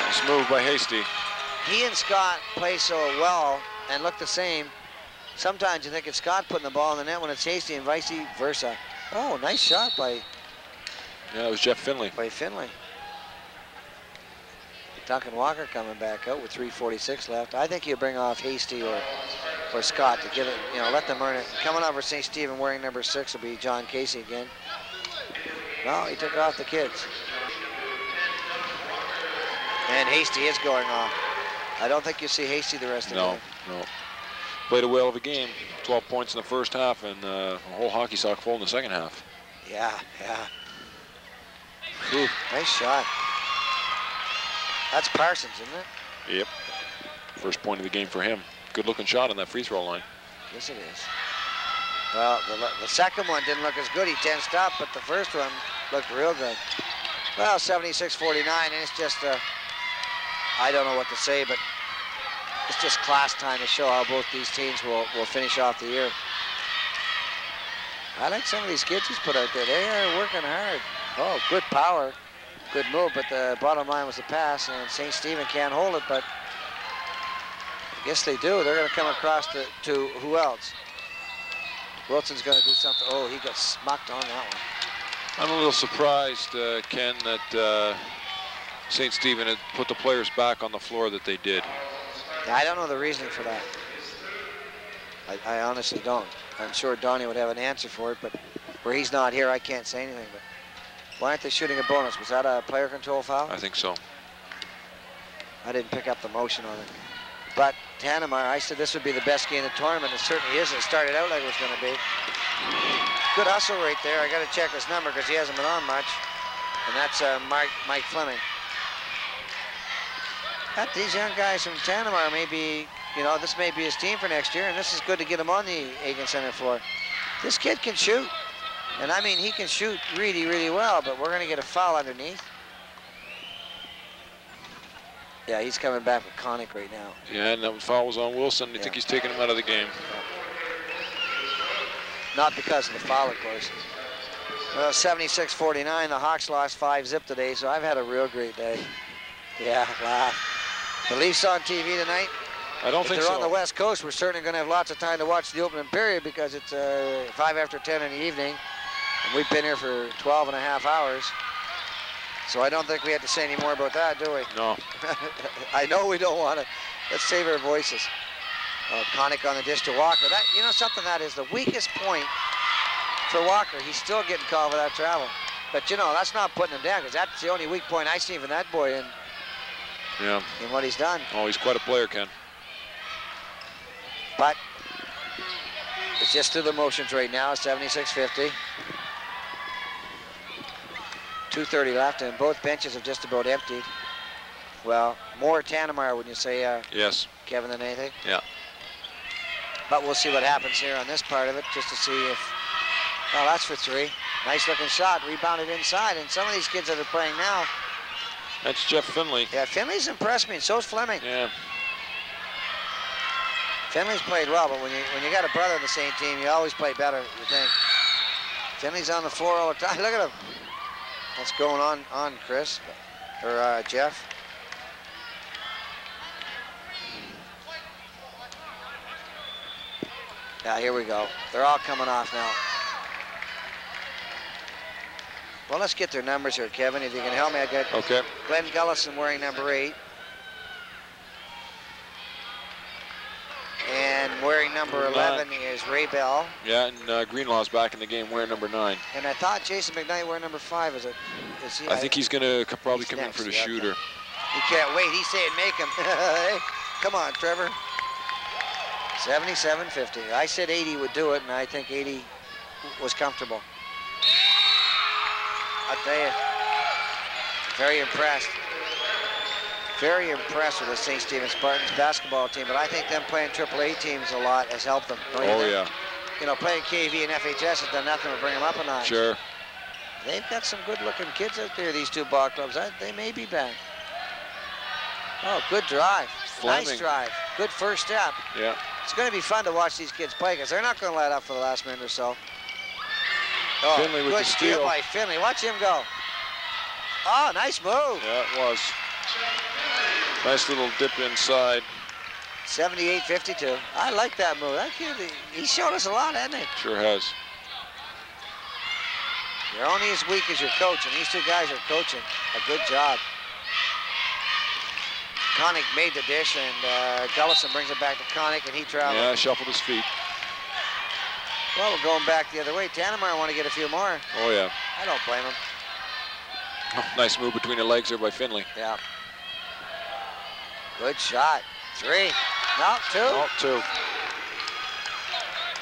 Nice move by Hasty. he and Scott play so well and look the same. Sometimes you think it's Scott putting the ball in the net when it's Hasty and vice versa. Oh, nice shot by, Yeah, it was Jeff Finley. by Finley. Duncan Walker coming back out with 3.46 left. I think he'll bring off Hasty or, or Scott to give it, you know, let them earn it. Coming over St. Stephen wearing number six will be John Casey again. No, he took it off the kids. And Hasty is going off. I don't think you see Hasty the rest of the game. no. Played a whale of a game. 12 points in the first half and uh, a whole hockey sock full in the second half. Yeah, yeah. Nice shot. That's Parsons, isn't it? Yep. First point of the game for him. Good looking shot on that free throw line. Yes, it is. Well, the, the second one didn't look as good. He tensed up, but the first one looked real good. Well, 76-49, and it's just, uh, I don't know what to say, but it's just class time to show how both these teams will, will finish off the year. I like some of these kids he's put out there. They are working hard. Oh, good power, good move, but the bottom line was the pass, and St. Stephen can't hold it, but I guess they do. They're going to come across to, to who else? Wilson's going to do something. Oh, he got smucked on that one. I'm a little surprised, uh, Ken, that uh, St. Stephen had put the players back on the floor that they did. Yeah, I don't know the reason for that. I, I honestly don't. I'm sure Donnie would have an answer for it, but where he's not here, I can't say anything. But why aren't they shooting a bonus? Was that a player control foul? I think so. I didn't pick up the motion on it. But Tantramar, I said this would be the best game in the tournament. It certainly is. It started out like it was going to be. Good hustle right there. I got to check his number because he hasn't been on much. And that's uh, Mike, Mike Fleming. That these young guys from Tantramar may be, you know, this may be his team for next year, and this is good to get him on the Aitken Center floor. This kid can shoot. And I mean, he can shoot really, really well, but we're going to get a foul underneath. Yeah, he's coming back with Connick right now. Yeah, and that foul was on Wilson. I Yeah. think he's taking him out of the game. Not because of the foul, of course. Well, 76-49, the Hawks lost five zip today, so I've had a real great day. Yeah, wow. The Leafs on TV tonight. I don't if think they're so. on the West Coast, we're certainly going to have lots of time to watch the opening period because it's uh, 5 after 10 in the evening. And we've been here for 12 and a half hours. So I don't think we have to say any more about that, do we? No. I know we don't want to. Let's save our voices. Uh, Connick on the dish to Walker. That You know something, that is the weakest point for Walker. He's still getting called for that travel. But, you know, that's not putting him down because that's the only weak point I see from that boy in, Yeah. in what he's done. Oh, he's quite a player, Ken. But it's just through the motions right now, 76-50. 2.30 left, and both benches have just about emptied. Well, more Tantramar, wouldn't you say, uh, Yes. Kevin, than anything? Yeah. But we'll see what happens here on this part of it, just to see if... Well, that's for three. Nice looking shot, rebounded inside, and some of these kids that are playing now, That's Jeff Finley. yeah, Finley's impressed me, and so's Fleming. Yeah. Finley's played well, but when you when you got a brother on the same team, you always play better, you think. Finley's on the floor all the time. Look at him. What's going on, on Chris? Or uh, Jeff? Yeah, here we go. They're all coming off now. Well, let's get their numbers here, Kevin. If you can help me, I got Okay. Glenn Gullison wearing number eight. And wearing number 11 is Ray Bell. Yeah, and uh, Greenlaw's back in the game wearing number nine. And I thought Jason McKnight wearing number five. Is it? Is he? I think he's going to probably come in for the yeah, okay. shooter. He can't wait. He's saying make him. hey, come on, Trevor. 77-50. I said 80 would do it, and I think 80 was comfortable. I'll tell you, very impressed. Very impressed with the St. Stephen Spartans basketball team, but I think them playing AAA teams a lot has helped them. you Oh, think? yeah. You know, playing KV and FHS has done nothing to bring them up a notch. Sure. They've got some good-looking kids out there, these two ball clubs. I, they may be back. Oh, good drive. Nice drive. Good first step. Yeah. It's going to be fun to watch these kids play because they're not going to let up for the last minute or so. Oh, Finley with good the steal steal. by Finley. Watch him go. Oh, nice move. Yeah, it was. Nice little dip inside. 78-52. I like that move. That kid, he- showed us a lot, hasn't he? Sure has. You're only as weak as your coach, and these two guys are coaching a good job. Connick made the dish, and uh, Gullison brings it back to Connick, and he travels. Yeah, shuffled his feet. Well, we're going back the other way. Tantramar want to get a few more. Oh, yeah. I don't blame him. Oh, nice move between the legs there by Finley. Yeah. Good shot. Three. No, two. Oh, two.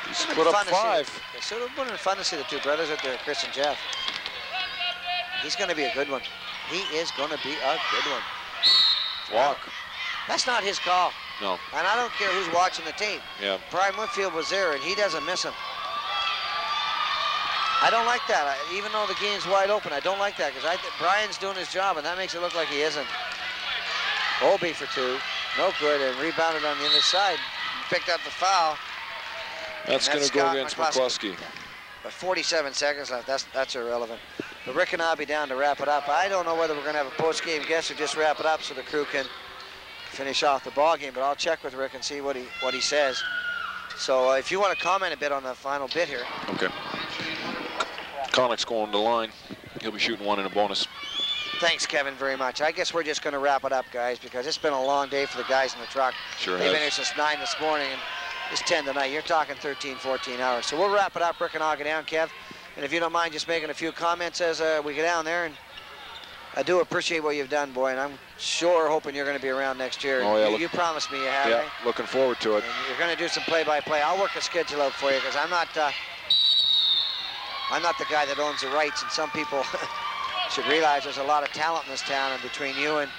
He Would've been up fun to see five. It should have been fun to see the two brothers out there, Chris and Jeff. He's going to be a good one. He is going to be a good one. Walk. That's not his call. No. And I don't care who's watching the tape. Yeah. Brian Whitfield was there, and he doesn't miss him. I don't like that. I, even though the game's wide open, I don't like that because I Brian's doing his job, and that makes it look like he isn't. Obey for two, no good, and rebounded on the other side. Picked up the foul. That's going to go against McCluskey. McCluskey. But 47 seconds left. That's that's irrelevant. But Rick and I'll be down to wrap it up. I don't know whether we're going to have a post-game guest or just wrap it up so the crew can finish off the ball game. But I'll check with Rick and see what he what he says. So uh, if you want to comment a bit on the final bit here. Okay. Connick's going to the line. He'll be shooting one in a bonus. Thanks, Kevin, very much. I guess we're just going to wrap it up, guys, because it's been a long day for the guys in the truck. Sure They've has. been here since 9 this morning, and it's 10 tonight. You're talking 13, 14 hours. So we'll wrap it up. Rick and I'll down, Kev. And if you don't mind just making a few comments as uh, we get down there. And I do appreciate what you've done, boy, and I'm sure hoping you're going to be around next year. Oh, yeah, you, look- you promised me you have, Yeah, eh? looking forward to it. And you're going to do some play-by-play. I'll work a schedule out for you because I'm not. Uh, I'm not the guy that owns the rights, and some people should realize there's a lot of talent in this town. And between you and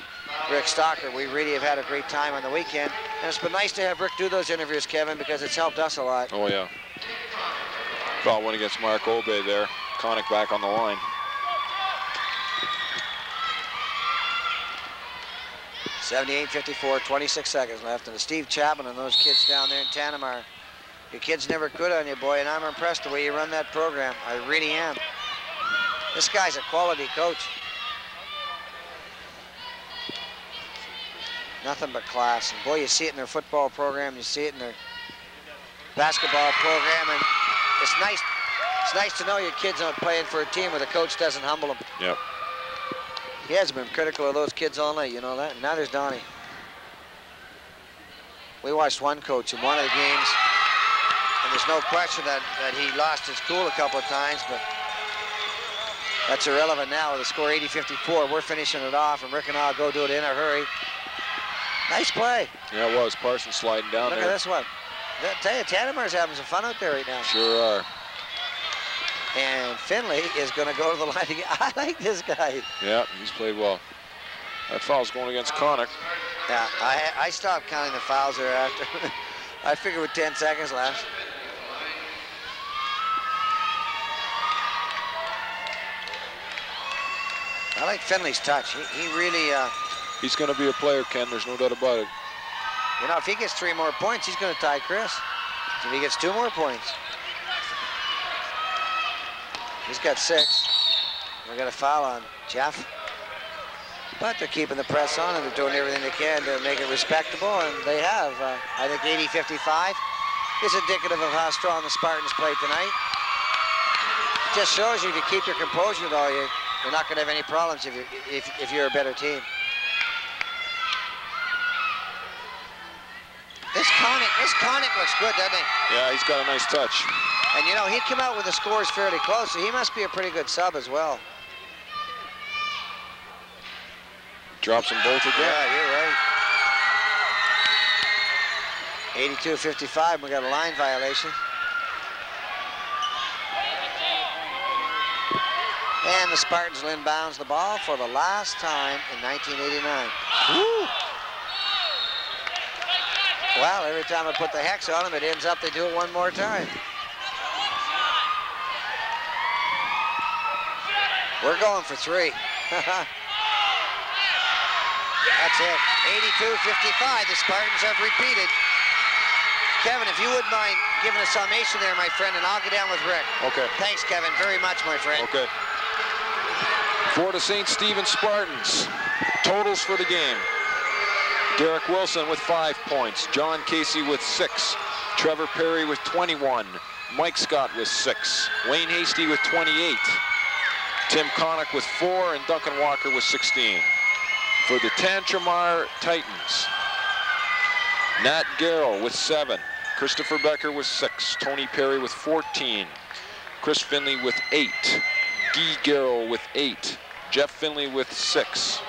Rick Stocker, we really have had a great time on the weekend. And it's been nice to have Rick do those interviews, Kevin, because it's helped us a lot. Oh, yeah. Foul one against Mark Obey there. Connick back on the line. Seventy-eight, fifty-four, 26 seconds left. And Steve Chapman and those kids down there in Tantramar, your kid's never quit on you, boy, and I'm impressed the way you run that program. I really am. This guy's a quality coach. Nothing but class. And boy, you see it in their football program, you see it in their basketball program, and it's nice. It's nice to know your kids aren't playing for a team where the coach doesn't humble them. Yep. He has been critical of those kids all night, you know that? And now there's Donnie. We watched one coach in one of the games, and there's no question that, that he lost his cool a couple of times, but that's irrelevant now with the score 80-54. We're finishing it off, and Rick and I'll go do it in a hurry. Nice play. Yeah, it was. Parsons sliding down Look there. at this one. I tell you, Tantramar's having some fun out there right now. Sure are. And Finley is going to go to the line again. I like this guy. Yeah, he's played well. That foul's going against Connick. Yeah, I, I stopped counting the fouls there after. I figured with 10 seconds left. I like Finley's touch. He, he really, uh, He's going to be a player, Ken. There's no doubt about it. you know, if he gets three more points, he's going to tie Chris. If he gets two more points, he's got six. We got a foul on Jeff. But they're keeping the press on and they're doing everything they can to make it respectable, and they have. Uh, I think 80-55 is indicative of how strong the Spartans played tonight. It just shows you if you keep your composure, though, you, you're not going to have any problems if you're, if, if you're a better team. This Connick, this Connick looks good, doesn't he? Yeah, he's got a nice touch. And you know, he'd come out with the scores fairly close, so he must be a pretty good sub as well. Drops them both again. Yeah, you're right. 82-55, we got a line violation. And the Spartans will inbounds the ball for the last time in 1989. Woo! Well, every time I put the hex on them, it ends up they do it one more time. We're going for three. That's it. 82-55. The Spartans have repeated. Kevin, if you wouldn't mind giving a summation there, my friend, and I'll get down with Rick. Okay. Thanks, Kevin, very much, my friend. Okay. The St. Stephen Spartans, totals for the game. Derek Wilson with five points. John Casey with six. Trevor Perry with 21. Mike Scott with six. Wayne Hasty with 28. Tim Connick with four, and Duncan Walker with 16. for the Tantramar Titans. Nat Garrow with seven. Christopher Becker with six. Tony Perry with 14. Chris Finley with eight. Guy Garrow with eight. Jeff Finley with six.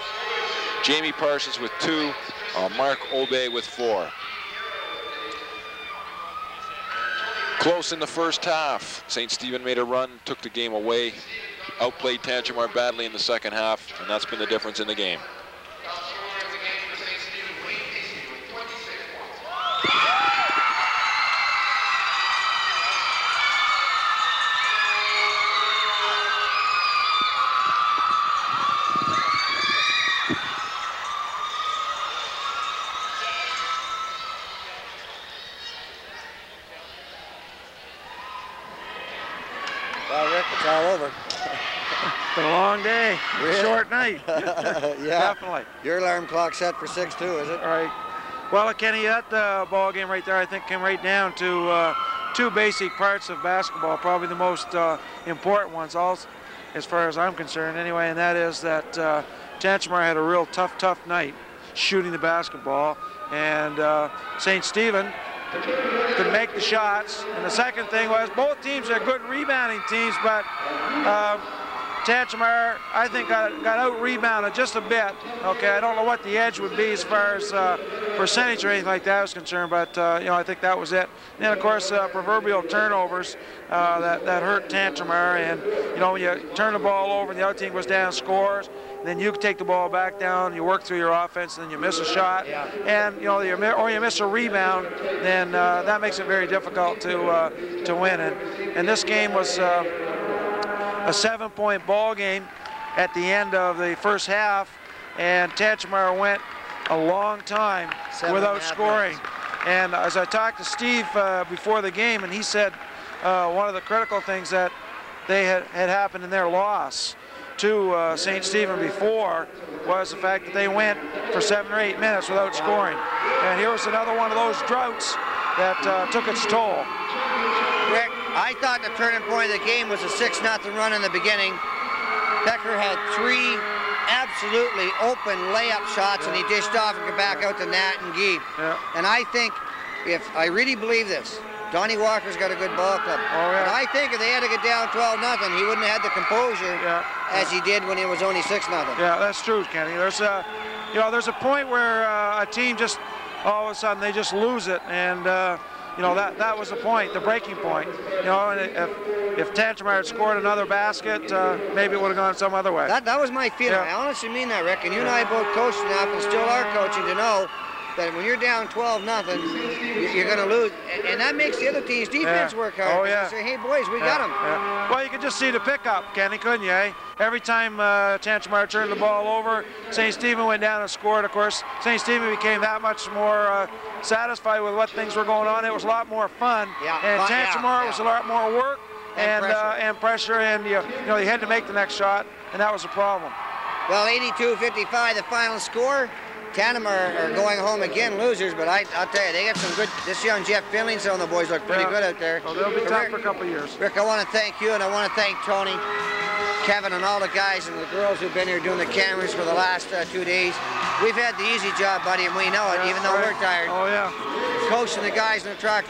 Jamie Parsons with two. Uh, Mark Obey with four. Close in the first half. St. Stephen made a run, took the game away, outplayed Tantramar badly in the second half, and that's been the difference in the game. Well, Rick, it's all over. It's been a long day, Night. yeah. Definitely. Your alarm clock set for 6 too, is it? All right. Well, Kenny, that uh, ball game right there, I think, came right down to uh, two basic parts of basketball, probably the most uh, important ones, also, as far as I'm concerned, anyway, and that is that uh, Tantramar had a real tough, tough night shooting the basketball, and uh, St. Stephen could make the shots. And the second thing was both teams are good rebounding teams, but uh, Tantramar, I think, got, got out rebounded just a bit. Okay, I don't know what the edge would be as far as uh, percentage or anything like that was concerned, but uh, you know, I think that was it. And then, of course, uh, proverbial turnovers uh, that, that hurt Tantramar. And you know, when you turn the ball over and the other team goes down scores, then you take the ball back down, you work through your offense, and then you miss a shot, Yeah. and you know, you, or you miss a rebound, then uh, that makes it very difficult to uh, to win. And and this game was. Uh, a seven-point ball game at the end of the first half, and Tantramar went a long time Seven without half scoring. And as I talked to Steve uh, before the game, and he said uh, one of the critical things that they had, had happened in their loss to uh, St. Stephen before was the fact that they went for seven or eight minutes without scoring. And here was another one of those droughts that uh, took its toll. Rick, I thought the turning point of the game was a 6 nothing run in the beginning. Becker had three absolutely open layup shots, and he dished off and got back out to Nat and Gee. Yeah. And I think, if I really believe this, Donnie Walker's got a good ball club. Oh, yeah. And I think if they had to get down 12 nothing, he wouldn't have had the composure Yeah. as he did when it was only 6 nothing. Yeah, that's true, Kenny. There's a, you know, there's a point where uh, a team just all of a sudden they just lose it, and uh, you know that that was the point, the breaking point. You know, and if if Tantramar had scored another basket, uh, maybe it would have gone some other way. That, that was my feeling. Yeah. I honestly mean that, Rick. And you and I both coached enough and still are coaching to know that when you're down 12 nothing, you're going to lose. And, that makes the other team's defense Yeah. work hard. Oh, yeah. Say, hey, boys, we Yeah, them. yeah. Well, you could just see the pickup, Kenny, couldn't you? Eh? Every time uh, Tantramar turned the ball over, St. Stephen went down and scored. Of course, St. Stephen became that much more uh, satisfied with what things were going on. It was a lot more fun. Yeah, and fun, yeah, Tantramar yeah. was a lot more work And and pressure. Uh, and pressure, and you, you know you had to make the next shot, and that was a problem. Well, 82-55, the final score. Tantramar are going home again, losers, but I, I'll tell you, they got some good, this young Jeff Finley and some of the boys look pretty Yeah. good out there. Well, they'll be tough Rick- for a couple years. Rick, I want to thank you, and I want to thank Tony, Kevin, and all the guys and the girls who've been here doing the cameras for the last uh, two days. We've had the easy job, buddy, and we know it, even though Right. we're tired. Oh yeah. Coaching the guys in the truck.